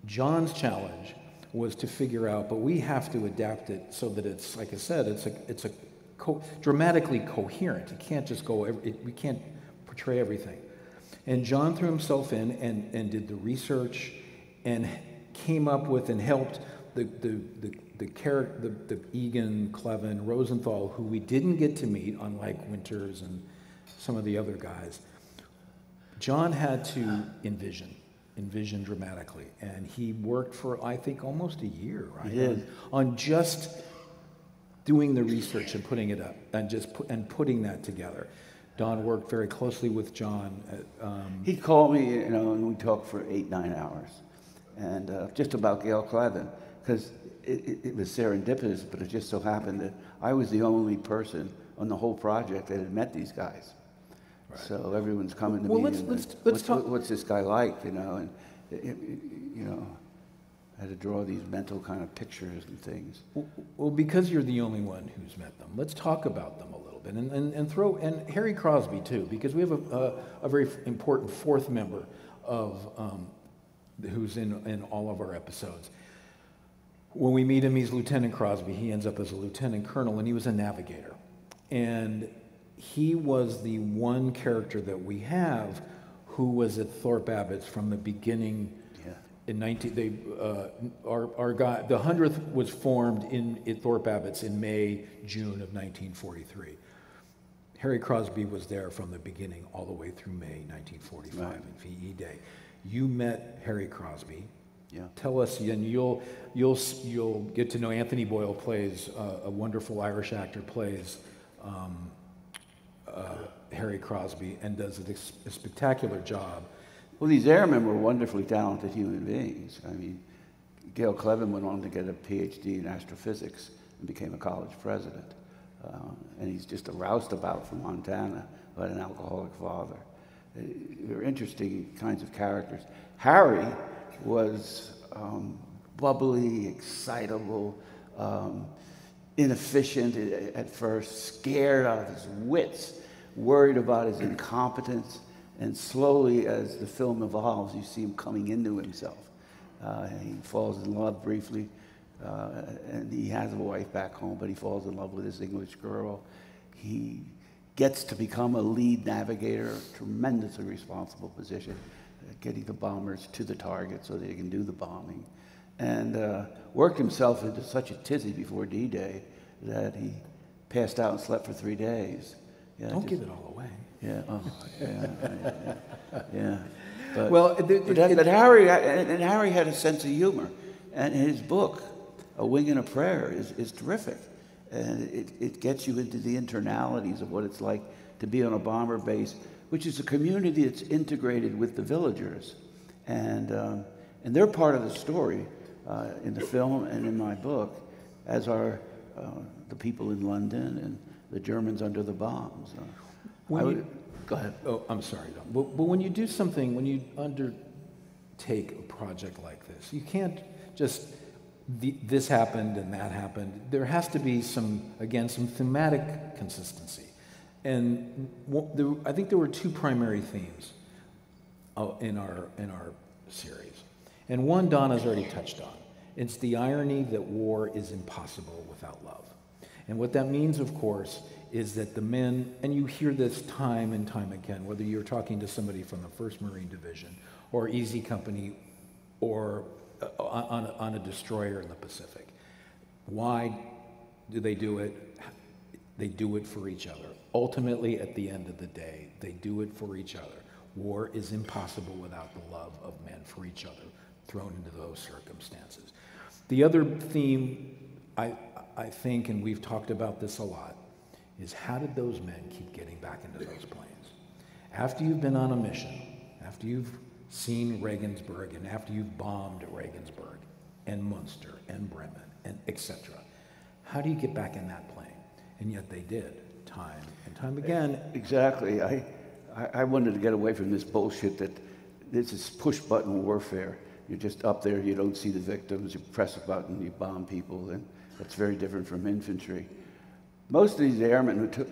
S10: John's challenge was to figure out, but we have to adapt it so that it's, like I said, it's a, it's a co- dramatically coherent. It can't just go, it, we can't portray everything. And John threw himself in and, and did the research and came up with and helped the, the, the, the, character, the, the Egan, Cleven, Rosenthal, who we didn't get to meet, unlike Winters and some of the other guys. John had to envision envision dramatically. And he worked for, I think, almost a year, right?
S11: He did.
S10: On, on just doing the research and putting it up and just pu- and putting that together. Don worked very closely with John. At, um,
S11: he called me, you know, and we talked for eight, nine hours, and uh, just about Gale Cleven, because it, it, it was serendipitous, but it just so happened that I was the only person on the whole project that had met these guys. So everyone's coming to
S10: Well,
S11: me.
S10: let's-
S11: and,
S10: let's- let's
S11: what's,
S10: talk-
S11: What's this guy like, you know? And it, it, you know, I had to draw these mental kind of pictures and things.
S10: Well, because you're the only one who's met them, let's talk about them a little bit and, and, and throw, and Harry Crosby too, because we have a, a, a very important fourth member of, um, who's in, in all of our episodes. When we meet him, he's Lieutenant Crosby. He ends up as a lieutenant colonel, and he was a navigator. And he was the one character that we have who was at Thorpe Abbotts from the beginning. Yeah. In 19, they, uh, our, our guy, the 100th was formed in at Thorpe Abbotts in May, June of 1943. Harry Crosby was there from the beginning all the way through May 1945
S11: Right.
S10: in VE Day. You met Harry Crosby.
S11: Yeah.
S10: Tell us, and you'll you'll you'll get to know Anthony Boyle plays uh, a wonderful Irish actor plays um, uh, Harry Crosby and does a, a spectacular job.
S11: Well, these airmen were wonderfully talented human beings. I mean, Gale Cleven went on to get a PhD in astrophysics and became a college president. Uh, and he's just a roustabout from Montana who had an alcoholic father. Uh, They're interesting kinds of characters. Harry was um, bubbly, excitable, um, inefficient at- first, scared out of his wits, worried about his incompetence. And slowly, as the film evolves, you see him coming into himself. Uh, he falls in love briefly, uh, and he has a wife back home, but he falls in love with this English girl. He gets to become a lead navigator, a tremendously responsible position, getting the bombers to the target so they can do the bombing. And uh, worked himself into such a tizzy before D Day that he passed out and slept for three days. Yeah,
S10: Don't
S11: just-
S10: give it all away.
S11: yeah, oh, yeah, yeah, yeah. But,
S10: Well, it-
S11: but, that-
S10: it-
S11: but Harry, and, and Harry had a sense of humor, and his book, A Wing and a Prayer, is, is terrific, and it, it gets you into the internalities of what it's like to be on a bomber base, which is a community that's integrated with the villagers, and um, and they're part of the story uh, in the film and in my book, as are uh, the people in London and the Germans under the bombs. Uh,
S10: When you-
S11: go ahead.
S10: Oh, I'm sorry, Don. But, but when you do something, when you undertake a project like this, you can't just the, this happened and that happened. There has to be some, again, some thematic consistency. And I think there were two primary themes uh, in our in our series, and one Don has already touched on. It's the irony that war is impossible without love. And what that means, of course, is that the men, and you hear this time and time again, whether you're talking to somebody from the 1st Marine Division or Easy Company or uh, on, on a destroyer in the Pacific. Why do they do it? They do it for each other. Ultimately, at the end of the day, they do it for each other. War is impossible without the love of men for each other thrown into those circumstances. The other theme, I, I think, and we've talked about this a lot, is how did those men keep getting back into those planes? After you've been on a mission, after you've seen Regensburg, and after you've bombed Regensburg, and Munster, and Bremen, and etc., How do you get back in that plane? And yet they did, time and time again.
S11: Exactly. I, I, I wanted to get away from this bullshit that this is push button warfare. You're just up there, you don't see the victims, you press a button, you bomb people, and that's very different from infantry. Most of these airmen would, took,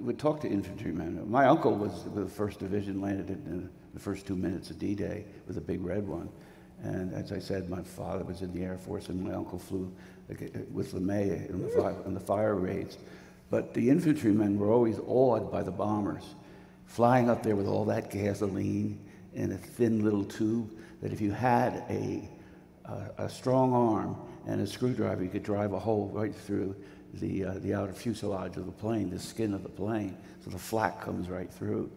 S11: would talk to infantrymen. My uncle was with the 1st Division, landed in the first two minutes of D Day with a big red one. And as I said, my father was in the Air Force, and my uncle flew with LeMay in the, mm. in the fire raids. But the infantrymen were always awed by the bombers, flying up there with all that gasoline in a thin little tube that if you had a, a, a strong arm and a screwdriver, you could drive a hole right through the, uh, the outer fuselage of the plane, the skin of the plane, so the flak comes right through.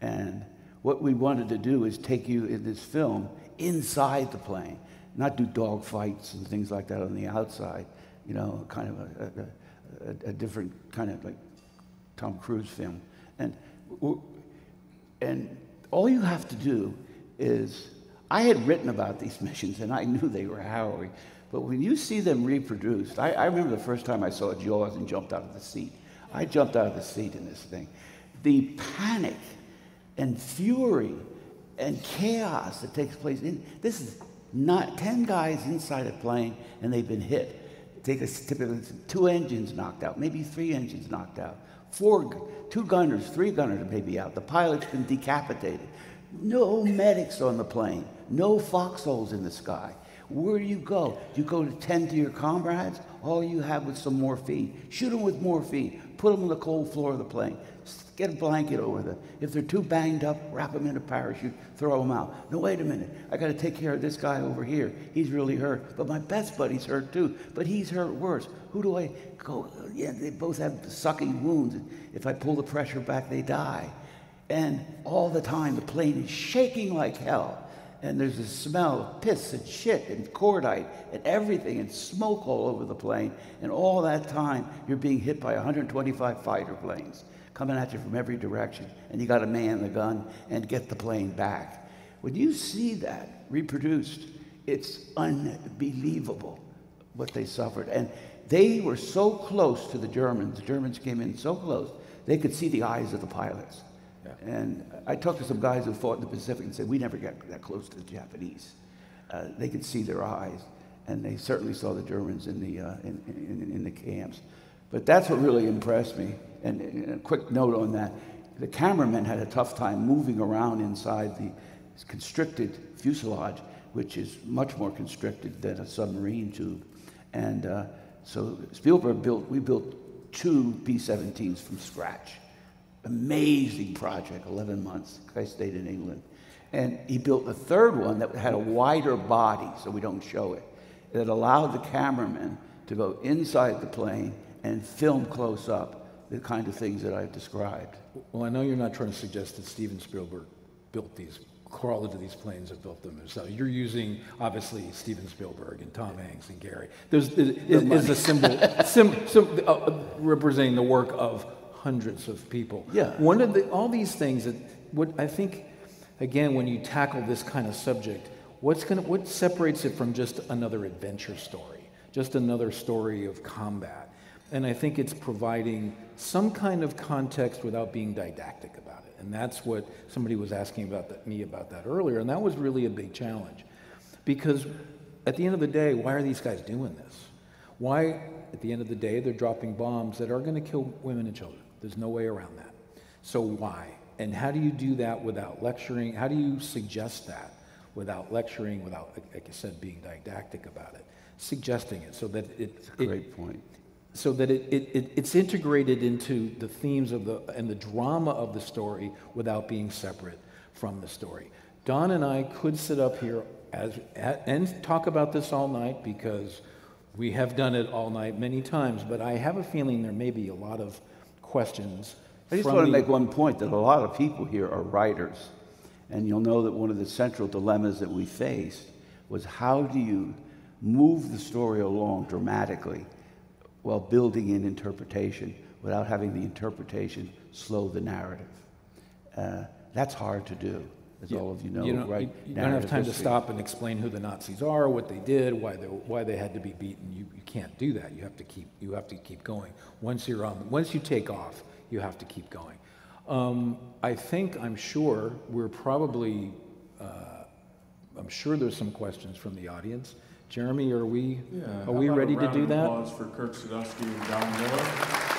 S11: And what we wanted to do is take you in this film inside the plane, not do dog fights and things like that on the outside, you know, kind of a, a, a, a different kind of like Tom Cruise film. And, and all you have to do is, I had written about these missions and I knew they were harrowing, but when you see them reproduced, I, I remember the first time I saw Jaws and jumped out of the seat. I jumped out of the seat in this thing. The panic and fury and chaos that takes place in this is not 10 guys inside a plane and they've been hit. Take a typically two engines knocked out, maybe three engines knocked out. Four, two gunners, three gunners maybe out. The pilot's been decapitated. No medics on the plane. No foxholes in the sky. Where do you go? You go to tend to your comrades? All you have was some morphine. Shoot them with morphine. Put them on the cold floor of the plane. Get a blanket over them. If they're too banged up, wrap them in a parachute, throw them out. No, wait a minute. I got to take care of this guy over here. He's really hurt. But my best buddy's hurt too. But he's hurt worse. Who do I go? Yeah, they both have sucking wounds. If I pull the pressure back, they die. And all the time, the plane is shaking like hell. And there's a smell of piss and shit and cordite and everything and smoke all over the plane. And all that time, you're being hit by 125 fighter planes coming at you from every direction, and you got to man the gun and get the plane back. When you see that reproduced, it's unbelievable what they suffered. And they were so close to the Germans, the Germans came in so close, they could see the eyes of the pilots. Yeah. And I talked to some guys who fought in the Pacific and said, we never got that close to the Japanese. Uh, they could see their eyes, and they certainly saw the Germans in the, uh, in, in, in the camps. But that's what really impressed me. And, and a quick note on that the cameraman had a tough time moving around inside the constricted fuselage, which is much more constricted than a submarine tube. And uh, so Spielberg built, we built two B 17s from scratch. Amazing project, 11 months. I stayed in England. And he built a third one that had a wider body, so we don't show it, that allowed the cameraman to go inside the plane and film close up the kind of things that I've described.
S10: Well, I know you're not trying to suggest that Steven Spielberg built these, crawled into these planes and built them himself. You're using, obviously, Steven Spielberg and Tom Hanks and Gary. There's is, is a symbol sim, sim, uh, representing the work of hundreds of people.
S11: Yeah.
S10: One of the, all these things that, what I think, again, when you tackle this kind of subject, what's gonna, what separates it from just another adventure story, just another story of combat? And I think it's providing some kind of context without being didactic about it. And that's what somebody was asking about that, me about that earlier. And that was really a big challenge. Because at the end of the day, why are these guys doing this? Why, at the end of the day, they're dropping bombs that are going to kill women and children? There's no way around that. So why? And how do you do that without lecturing? How do you suggest that without lecturing, without, like I said, being didactic about it? Suggesting it so that it.
S11: A great point
S10: so that it, it, it, it's integrated into the themes of the and the drama of the story without being separate from the story. Don and I could sit up here as, and talk about this all night because we have done it all night many times, but I have a feeling there may be a lot of questions.
S11: I just want to make one point that a lot of people here are writers. And you'll know that one of the central dilemmas that we faced was how do you move the story along dramatically while building in interpretation without having the interpretation slow the narrative. Uh, that's hard to do. As
S10: Yeah,
S11: all of you know,
S10: you don't,
S11: right?
S10: you- you don't have
S11: narrative
S10: time to stop and explain who the Nazis are, what they did, why they, why they had to be beaten. You, you can't do that. You have to keep, you have to keep going. Once you're on, once you take off, you have to keep going. Um, I think, I'm sure, we're probably, uh, I'm sure there's some questions from the audience. Jeremy, are we,
S1: Yeah,
S10: are
S1: how
S10: we
S1: about a
S10: ready to do that?
S1: Applause for Kirk Saduski and Don Miller.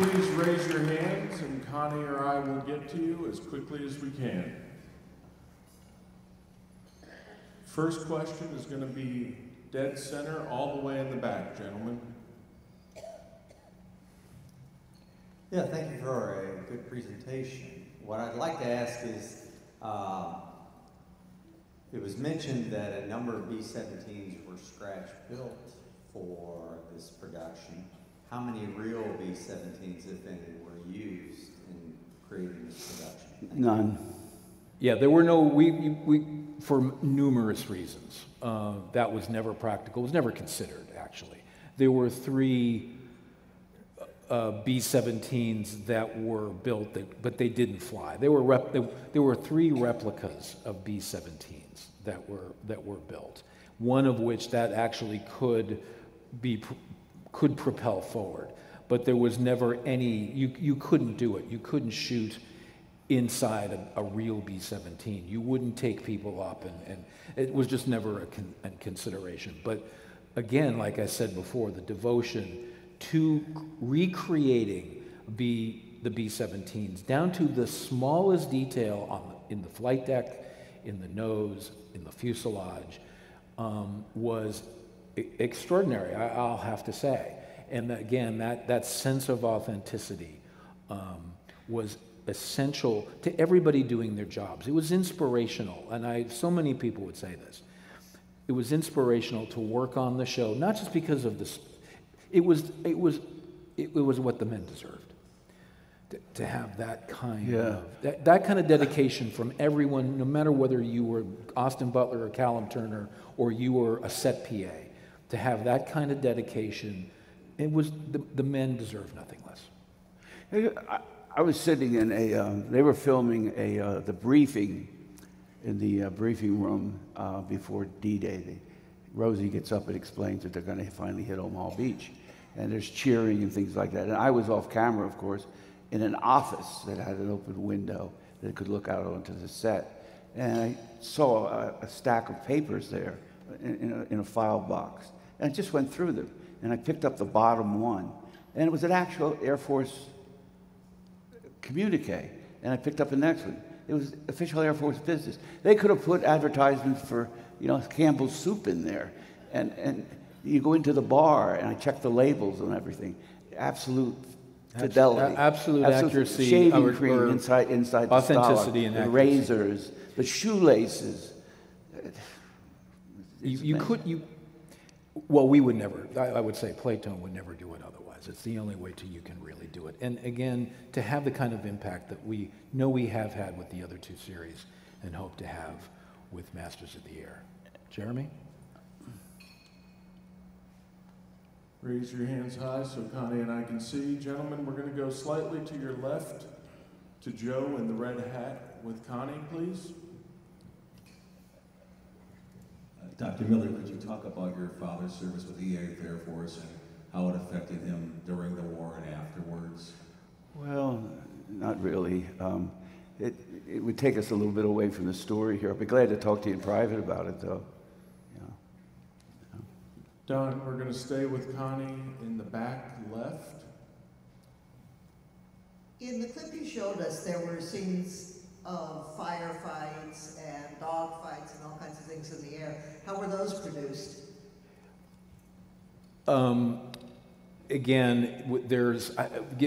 S1: Please raise your hands and Connie or I will get to you as quickly as we can. First question is going to be dead center all the way in the back, gentlemen.
S12: Yeah, thank you for a good presentation. What I'd like to ask is, um, it was mentioned that a number of B-17s were scratch built for this production. How many real B-17s, if any, were used in creating this production?
S11: None.
S10: Yeah, there were no, we, we, we- for numerous reasons, uh, that was never practical, it was never considered, actually. There were three uh, B-17s that were built, that, but they didn't fly. There were, rep, there, there were three replicas of B-17s that were, that were built, one of which that actually could be, pr- could propel forward. But there was never any, you, you couldn't do it. You couldn't shoot inside a, a real B-17. You wouldn't take people up, and, and it was just never a, con, a consideration. But again, like I said before, the devotion to recreating B, the B-17s down to the smallest detail on in the flight deck, in the nose, in the fuselage, um, was extraordinary. I, I'll have to say. And again, that, that sense of authenticity um, was essential to everybody doing their jobs. It was inspirational, and I, so many people would say this. It was inspirational to work on the show, not just because of this. It was, it was, it, it was what the men deserved. To, to have that kind
S11: Yeah.
S10: of that, that kind of dedication from everyone, no matter whether you were Austin Butler or Callum Turner or you were a set PA, to have that kind of dedication, it was the, the men deserve nothing less.
S11: I, I was sitting in a, uh, they were filming a, uh, the briefing in the uh, briefing room uh, before D-Day. Rosie gets up and explains that they're going to finally hit Omaha Beach. And there's cheering and things like that. And I was off camera, of course, in an office that had an open window that could look out onto the set. And I saw a, a stack of papers there in, in, a, in a file box. And I just went through them. And I picked up the bottom one. And it was an actual Air Force communique. And I picked up the next one. It was official Air Force business. They could have put advertisements for, you know, Campbell's soup in there. And, and you go into the bar, and I check the labels and everything. Absolute fidelity.
S10: a- absolute accuracy,
S11: Shaving
S10: or-
S11: cream
S10: or
S11: inside, inside the
S10: authenticity
S11: Stala,
S10: and
S11: the razors, the shoelaces.
S10: You, you could, you, well, we would never, I, I would say Playtone would never do it otherwise. It's the only way to you can really do it. And again, to have the kind of impact that we know we have had with the other two series and hope to have with Masters of the Air. Jeremy?
S1: Raise your hands high so Connie and I can see. Gentlemen, we're going to go slightly to your left to Joe in the red hat with Connie, please.
S13: Dr. Miller, could you talk about your father's service with the 8th Air Force and how it affected him during the war and afterwards?
S11: Well, not really. Um, it, it would take us a little bit away from the story here. I'd be glad to talk to you in private about it, though.
S1: Don, we're going to stay with Connie in the back left.
S14: In the clip you showed us, there were scenes of firefights and dogfights and all kinds of things in the air. How were those produced?
S10: Um, again, there's,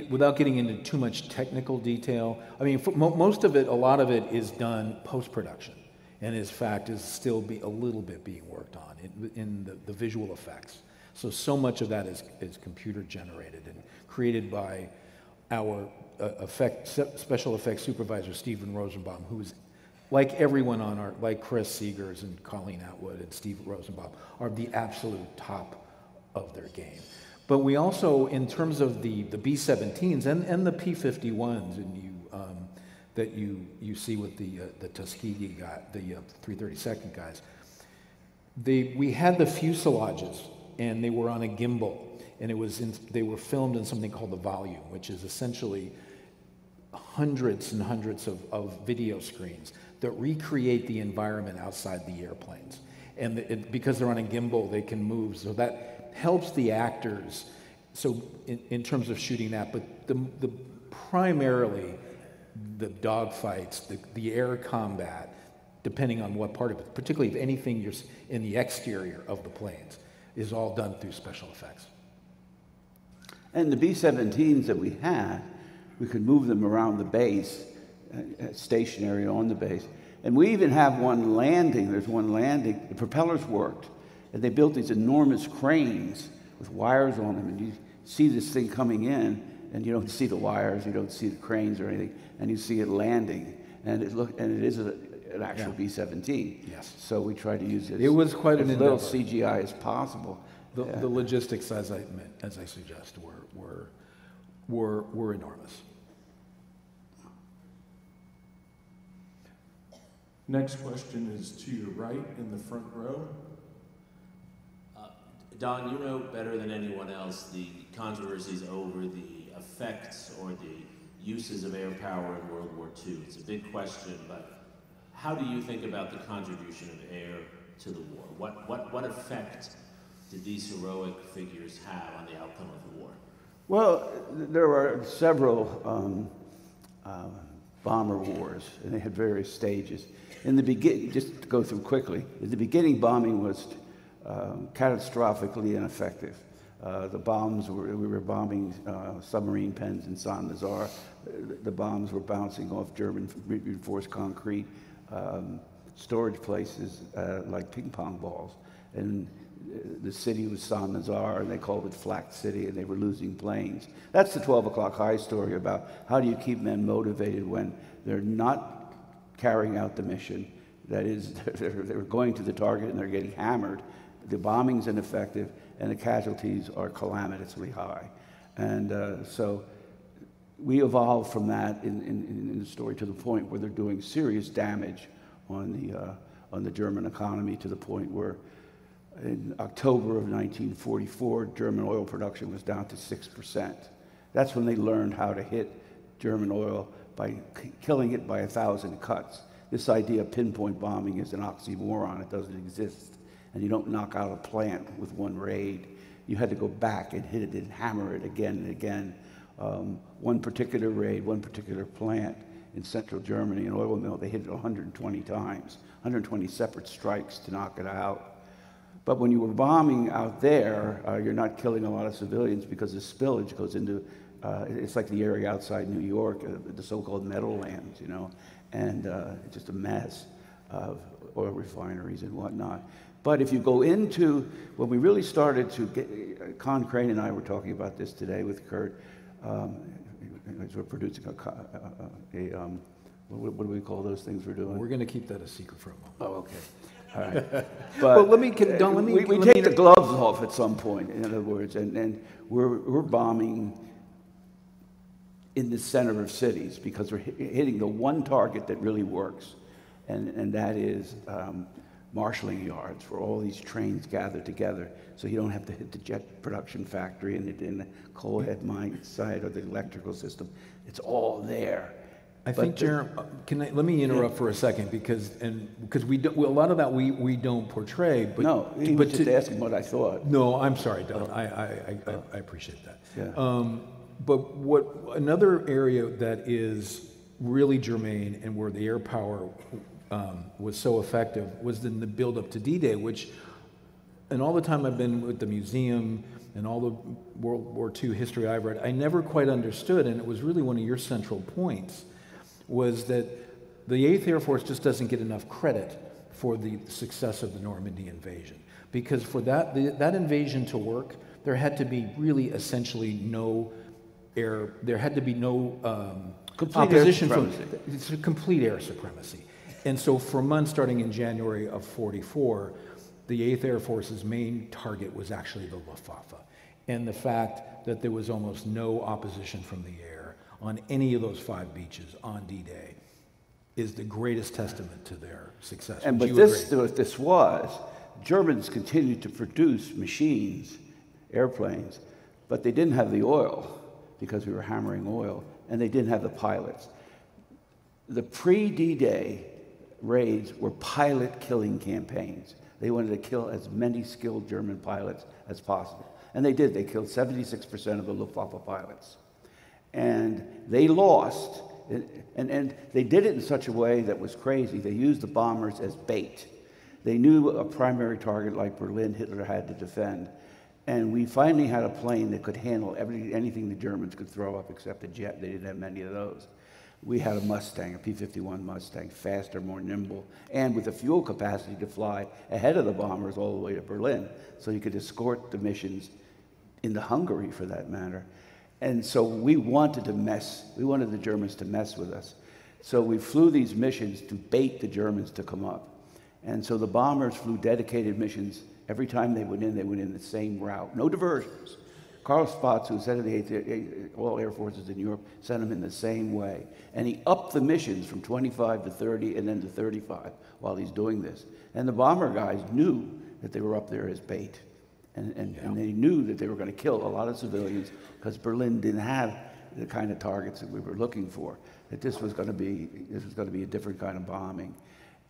S10: without getting into too much technical detail, I mean, most of it, a lot of it is done post-production. And in fact, is still be a little bit being worked on in, in the, the visual effects. So, so much of that is, is computer generated and created by our effect, special effects supervisor, Stephen Rosenbaum, who is like everyone on our, like Chris Seagers and Colleen Atwood and Steve Rosenbaum, are the absolute top of their game. But we also, in terms of the, the B-17s and, and the P-51s, and you, um, that you, you see with the, uh, the Tuskegee guy, the uh, 332nd guys, they, we had the fuselages, and they were on a gimbal, and it was in, they were filmed in something called the volume, which is essentially hundreds and hundreds of, of video screens that recreate the environment outside the airplanes. And it, because they're on a gimbal, they can move. So that helps the actors. So in, in terms of shooting that, but the, the primarily the dogfights, the, the air combat, depending on what part of it, particularly if anything you're in the exterior of the planes, is all done through special effects.
S11: And the B-17s that we had, we could move them around the base, uh, uh, stationary on the base. And we even have one landing. There's one landing. The propellers worked. And they built these enormous cranes with wires on them. And you see this thing coming in, and you don't see the wires, you don't see the cranes or anything, and you see it landing. And it, look, and it is a, an actual yeah. B 17.
S10: Yes.
S11: So we tried to use it.
S10: It was quite
S11: as
S10: an
S11: little CGI as possible.
S10: The, yeah. the logistics, as I, as I suggest, were, were, were, were enormous.
S1: Next question is to your right in the front row.
S15: Uh, Don, you know better than anyone else the controversies over the effects or the uses of air power in World War II. It's a big question, but how do you think about the contribution of air to the war? What, what, what effect did these heroic figures have on the outcome of the war?
S11: Well, there were several um, uh, bomber wars, and they had various stages. In the beginning, just to go through quickly, in the beginning, bombing was um, catastrophically ineffective. Uh, the bombs were, we were bombing uh, submarine pens in Saint Nazaire. The bombs were bouncing off German reinforced concrete um, storage places uh, like ping pong balls. And the city was Saint Nazaire, and they called it Flak City, and they were losing planes. That's the 12 o'clock high story about how do you keep men motivated when they're not carrying out the mission. That is, they're, they're going to the target and they're getting hammered. The bombing's ineffective, and the casualties are calamitously high. And uh, so we evolved from that in, in, in, the story to the point where they're doing serious damage on the, uh, on the German economy to the point where in October of 1944, German oil production was down to 6%. That's when they learned how to hit German oil by killing it by a thousand cuts. This idea of pinpoint bombing is an oxymoron. It doesn't exist. And you don't knock out a plant with one raid. You had to go back and hit it and hammer it again and again. Um, one particular raid, one particular plant in central Germany, an oil mill, they hit it 120 times, 120 separate strikes to knock it out. But when you were bombing out there, uh, you're not killing a lot of civilians because the spillage goes into uh, it's like the area outside New York, uh, the so-called Meadowlands, you know, and uh, it's just a mess of oil refineries and whatnot. But if you go into, when we really started to get, uh, Con Crane and I were talking about this today with Kirk, um, as we're producing a, a, a um, what, what, do we call those things we're doing?
S10: We're going to keep that a secret for a moment.
S11: Oh, okay. All right.
S10: But well, let me, can, Don, let me,
S11: we, we
S10: let
S11: take me, the gloves off at some point, in other words, and, and we're, we're bombing in the center of cities because we're hitting the one target that really works, and, and that is um, marshaling yards where all these trains gather together so you don't have to hit the jet production factory and the, in the coal head mine site or the electrical system. It's all there.
S10: I but think, Jeremy, uh, can I, let me interrupt yeah. for a second because and because we do, well, a lot of that we, we don't portray. But
S11: no, he
S10: but
S11: was just to, asking what I thought.
S10: No, I'm sorry, Don. Oh. I, I, I, I, appreciate that. Yeah. Um, but what another area that is really germane and where the air power um, was so effective was in the build up to D-Day, which, and all the time I've been with the museum and all the World War II history I've read, I never quite understood, and it was really one of your central points, was that the 8th Air Force just doesn't get enough credit for the success of the Normandy invasion. Because for that, the, that invasion to work, there had to be really essentially no air, there had to be no um, opposition from it's a complete air supremacy. And so for months starting in January of 44, the 8th Air Force's main target was actually the Luftwaffe. And the fact that there was almost no opposition from the air on any of those five beaches on D Day is the greatest testament to their success.
S11: And
S10: Would
S11: but this,
S10: agree?
S11: what this was, Germans continued to produce machines, airplanes, but they didn't have the oil because we were hammering oil, and they didn't have the pilots. The pre D Day raids were pilot killing campaigns. They wanted to kill as many skilled German pilots as possible. And they did. They killed 76% of the Luftwaffe pilots. And they lost. And, and they did it in such a way that was crazy. They used the bombers as bait. They knew a primary target like Berlin Hitler had to defend. And we finally had a plane that could handle every, anything the Germans could throw up except a jet. They didn't have many of those. We had a Mustang, a P 51 Mustang, faster, more nimble, and with the fuel capacity to fly ahead of the bombers all the way to Berlin. So you could escort the missions into Hungary for that matter. And so we wanted to mess, we wanted the Germans to mess with us. So we flew these missions to bait the Germans to come up. And so the bombers flew dedicated missions. Every time they went in, they went in the same route, no diversions. Carl Spaatz, who was head of the eighth, all air forces in Europe, sent them in the same way. And he upped the missions from 25 to 30 and then to 35 while he's doing this. And the bomber guys knew that they were up there as bait. And, and, and they knew that they were going to kill a lot of civilians because Berlin didn't have the kind of targets that we were looking for. That this was going to be this was going to be a different kind of bombing,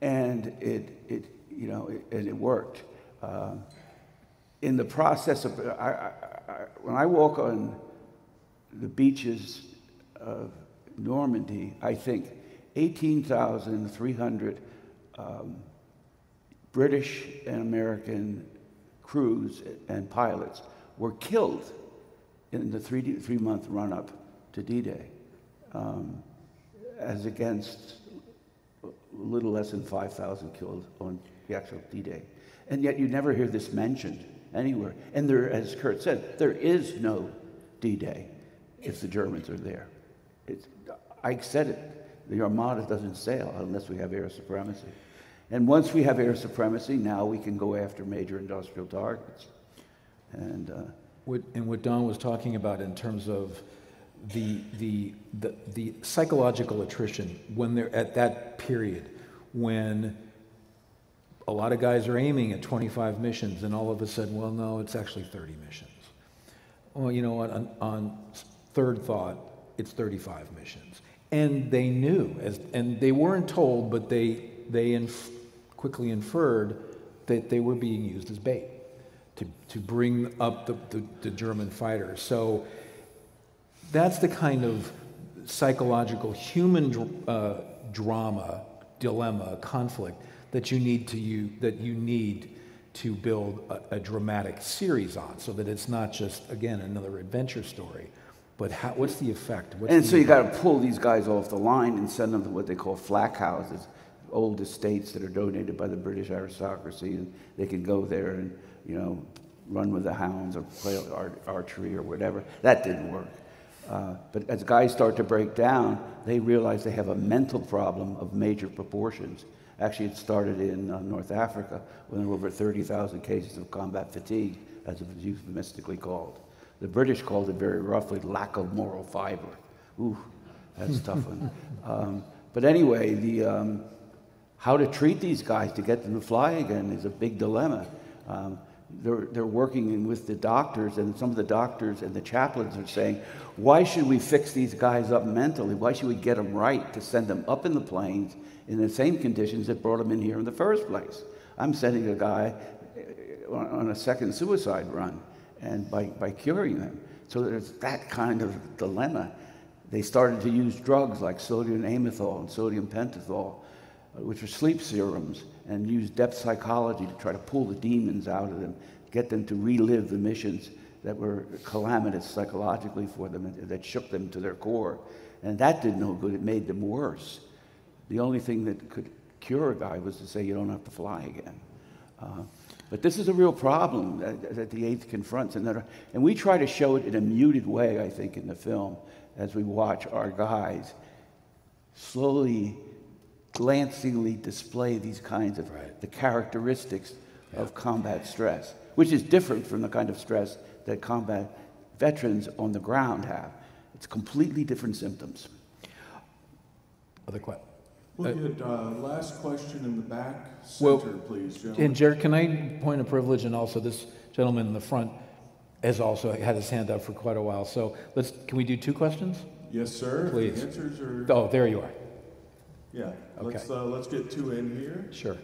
S11: and it it you know it, and it worked. Uh, in the process of I, I, I, when I walk on the beaches of Normandy, I think 18,300 um, British and American crews and pilots were killed in the three, three month run up to D Day, um, as against a little less than 5,000 killed on the actual D Day. And yet you never hear this mentioned anywhere. And there, as Kirk said, there is no D Day if the Germans are there. It's, Ike said it the Armada doesn't sail unless we have air supremacy. And once we have air supremacy, now we can go after major industrial targets. And, uh,
S10: what, and what Don was talking about in terms of the, the, the, the psychological attrition when they're at that period when a lot of guys are aiming at 25 missions and all of a sudden, well, no, it's actually 30 missions. Well, you know what, on, on third thought, it's 35 missions. And they knew, as, and they weren't told, but they, they inf- quickly inferred that they were being used as bait to, to bring up the, the, the German fighters. So that's the kind of psychological human uh, drama, dilemma, conflict that you need to you, that you need to build a, a, dramatic series on, so that it's not just again another adventure story, but how, what's the effect? What's
S11: and
S10: the
S11: so you got to pull these guys off the line and send them to what they call flak houses, old estates that are donated by the British aristocracy, and they can go there and you know run with the hounds or play archery or whatever. That didn't work. Uh, but as guys start to break down, they realize they have a mental problem of major proportions. Actually, it started in uh, North Africa when there were over 30,000 cases of combat fatigue, as it was euphemistically called. The British called it very roughly lack of moral fiber. Ooh, that's a tough one. Um, but anyway, the, um, how to treat these guys to get them to fly again is a big dilemma. Um, they're, they're working with the doctors, and some of the doctors and the chaplains are saying, why should we fix these guys up mentally? Why should we get them right to send them up in the planes in the same conditions that brought them in here in the first place? I'm sending a guy uh, on a second suicide run and by, by curing them. So there's that kind of dilemma. They started to use drugs like sodium amytal and sodium pentothal, which are sleep serums, and use depth psychology to try to pull the demons out of them, get them to relive the missions that were calamitous psychologically for them, that shook them to their core. And that did no good, it made them worse. The only thing that could cure a guy was to say, you don't have to fly again. Uh, but this is a real problem that, that the Eighth confronts. And, that, and we try to show it in a muted way, I think, in the film, as we watch our guys slowly, glancingly display these kinds of right. the characteristics of combat stress, which is different from the kind of stress that combat veterans on the ground have. It's completely different symptoms.
S10: Other questions?
S1: We'll get uh, last question in the back
S10: Well,
S1: center, please,
S10: And
S1: gentlemen.
S10: Jared, can I point a privilege, and also this gentleman in the front has also had his hand up for quite a while. So let's, can we do two questions?
S1: Yes, sir. If the
S10: Please.
S1: answers are-
S10: Oh, there you are.
S1: Yeah, let's, uh, let's get two in here.
S10: Sure.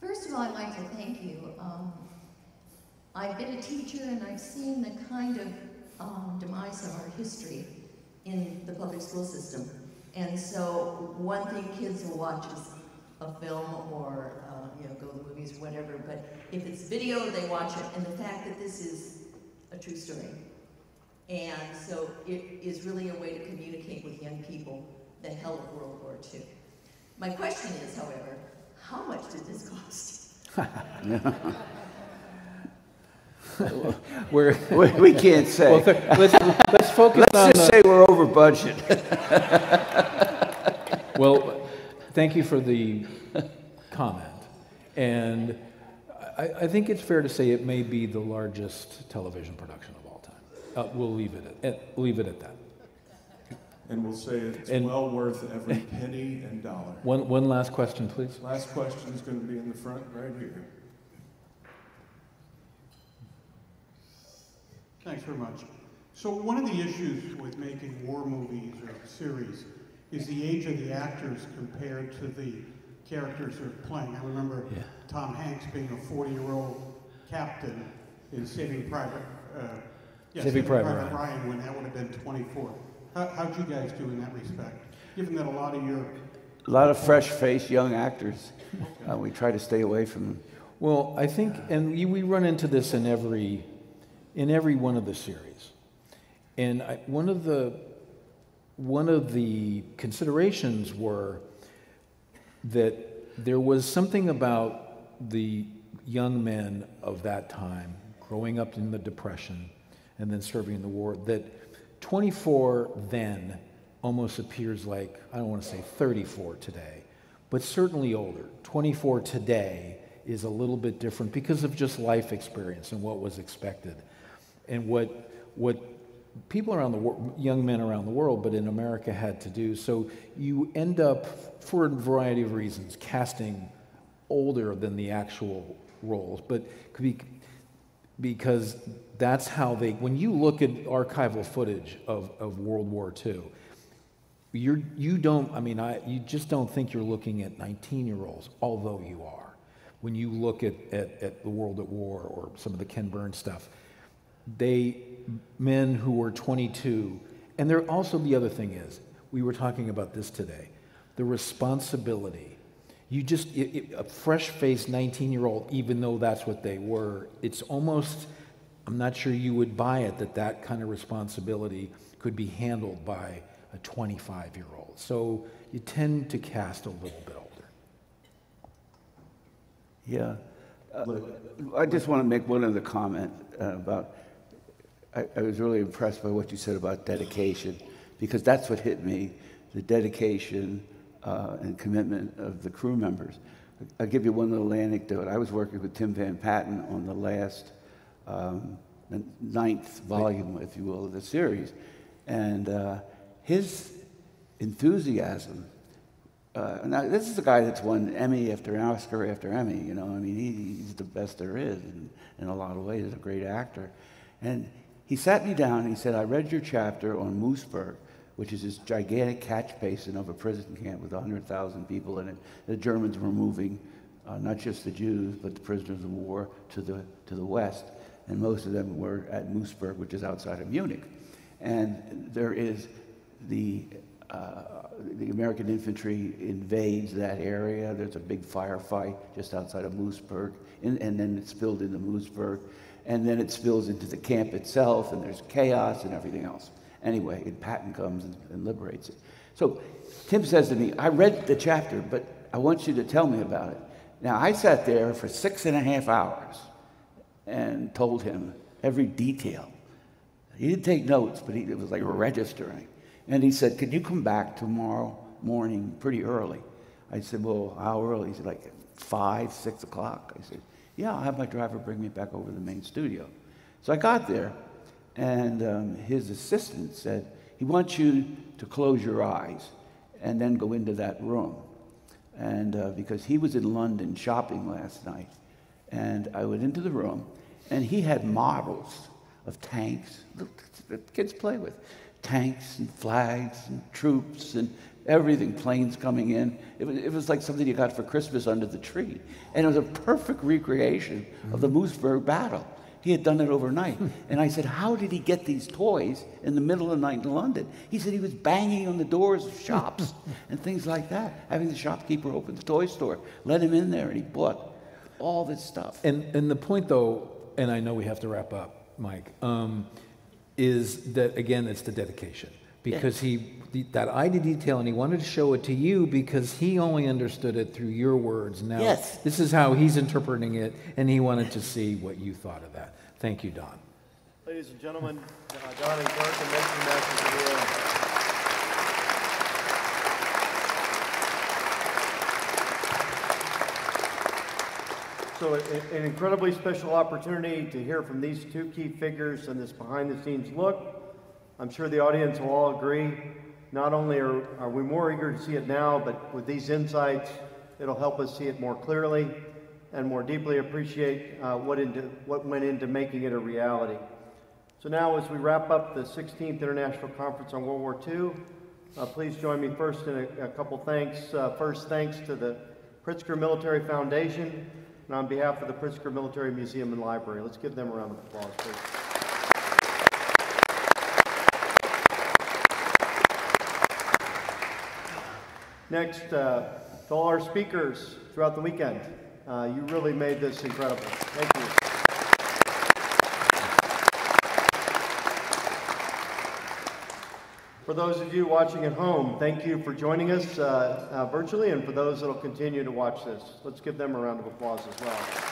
S16: First of all, I'd like to thank you. Um, I've been a teacher and I've seen the kind of um, demise of our history in the public school system. And so one thing kids will watch is a film or, uh, you know, go to the movies or whatever, but if it's video, they watch it. And the fact that this is a true story. And so it is really a way to communicate with young people the hell of World War II. My question is, however, how much did this cost?
S10: We're,
S11: We- we can't say.
S10: Well, let's, let's focus
S11: Let's
S10: on
S11: just
S10: the-
S11: say we're over budget.
S10: well, thank you for the comment. And I, I think it's fair to say it may be the largest television production of all time. Uh, we'll leave it at, at leave it at that.
S1: And we'll say it's
S10: And-
S1: well worth every penny and dollar.
S10: One, one last question, please.
S1: Last question is going to be in the front right here.
S17: Thanks very much. So one of the issues with making war movies or series is the age of the actors compared to the characters they're playing. I remember Tom Hanks being a 40-year-old captain in Saving Private, uh, yeah,
S10: Saving Private
S17: Ryan.
S10: Ryan.
S17: when that would have been 24. How, how'd you guys do in that respect? Given that a lot of your
S11: A lot of fresh-faced young actors. Uh, we try to stay away from them.
S10: Well, I think, and you, we run into this in every, in every one of the series. And I, one of the, one of the considerations were that there was something about the young men of that time, growing up in the Depression and then serving in the war, that 24 then almost appears like, I don't want to say 34 today, but certainly older. 24 today is a little bit different because of just life experience and what was expected. And what, what people around the world, young men around the world, but in America had to do. So you end up, for a variety of reasons, casting older than the actual roles, but could be, because that's how they, when you look at archival footage of, of World War II, you're, you don't, I mean, I, you just don't think you're looking at 19 year olds, although you are. When you look at, at, at the World at War or some of the Ken Burns stuff, they, men who were 22, and there also the other thing is, we were talking about this today, the responsibility. You just, it, it, a fresh faced 19 year old, even though that's what they were, it's almost, I'm not sure you would buy it that that kind of responsibility could be handled by a 25 year old. So you tend to cast a little bit older.
S11: Yeah. Uh, I just want to make one other comment uh, about, I, I was really impressed by what you said about dedication, because that's what hit me, the dedication uh, and commitment of the crew members. I'll give you one little anecdote. I was working with Tim Van Patten on the last, um, the ninth volume, if you will, of the series. And uh, his enthusiasm uh, now, this is a guy that's won Emmy after Oscar after Emmy, you know. I mean, he, he's the best there is in, in a lot of ways. He's a great actor. And he sat me down and he said, I read your chapter on Moosburg, which is this gigantic catch basin of a prison camp with 100,000 people in it. The Germans were moving, uh, not just the Jews, but the prisoners of war to the, to the west. And most of them were at Moosburg, which is outside of Munich. And there is the uh, the American infantry invades that area. There's a big firefight just outside of Moosburg, and, and then it spilled into Moosburg, and then it spills into the camp itself, and there's chaos and everything else. Anyway, and Patton comes and, and liberates it. So Tim says to me, I read the chapter, but I want you to tell me about it. Now, I sat there for six and a half hours and told him every detail. He didn't take notes, but he, it was like registering. And he said, Can you come back tomorrow morning pretty early? I said, Well, how early? He said, Like five, six o'clock. I said, Yeah, I'll have my driver bring me back over to the main studio. So I got there, and um, his assistant said, He wants you to close your eyes and then go into that room. And uh, because he was in London shopping last night, and I went into the room, and he had models of tanks that kids play with tanks and flags and troops and everything, planes coming in. It was, it was like something you got for Christmas under the tree. And it was a perfect recreation of the Moosburg battle. He had done it overnight. And I said, How did he get these toys in the middle of the night in London? He said he was banging on the doors of shops and things like that, having the shopkeeper open the toy store, let him in there, and he bought all this stuff.
S10: And, and the point, though, and I know we have to wrap up, Mike, um, is that, again, it's the dedication. Because he, the, that eye to detail, and he wanted to show it to you because he only understood it through your words. Now,
S11: Yes.
S10: this is how he's interpreting it, and he wanted to see what you thought of that. Thank you, Don.
S18: Ladies and gentlemen, uh, Don and Kirk and Mason Masters of the Air. So a- an incredibly special opportunity to hear from these two key figures in this behind-the-scenes look. I'm sure the audience will all agree. Not only are, are we more eager to see it now, but with these insights, it'll help us see it more clearly and more deeply appreciate uh, what, into, what went into making it a reality. So now, as we wrap up the 16th International Conference on World War II, uh, please join me first in a, a couple thanks. Uh, first, thanks to the Pritzker Military Foundation, and on behalf of the Pritzker Military Museum and Library. Let's give them a round of applause, please. Next, uh, to all our speakers throughout the weekend, uh, you really made this incredible. Thank you. For those of you watching at home, thank you for joining us uh, uh, virtually, and for those that will continue to watch this, let's give them a round of applause as well.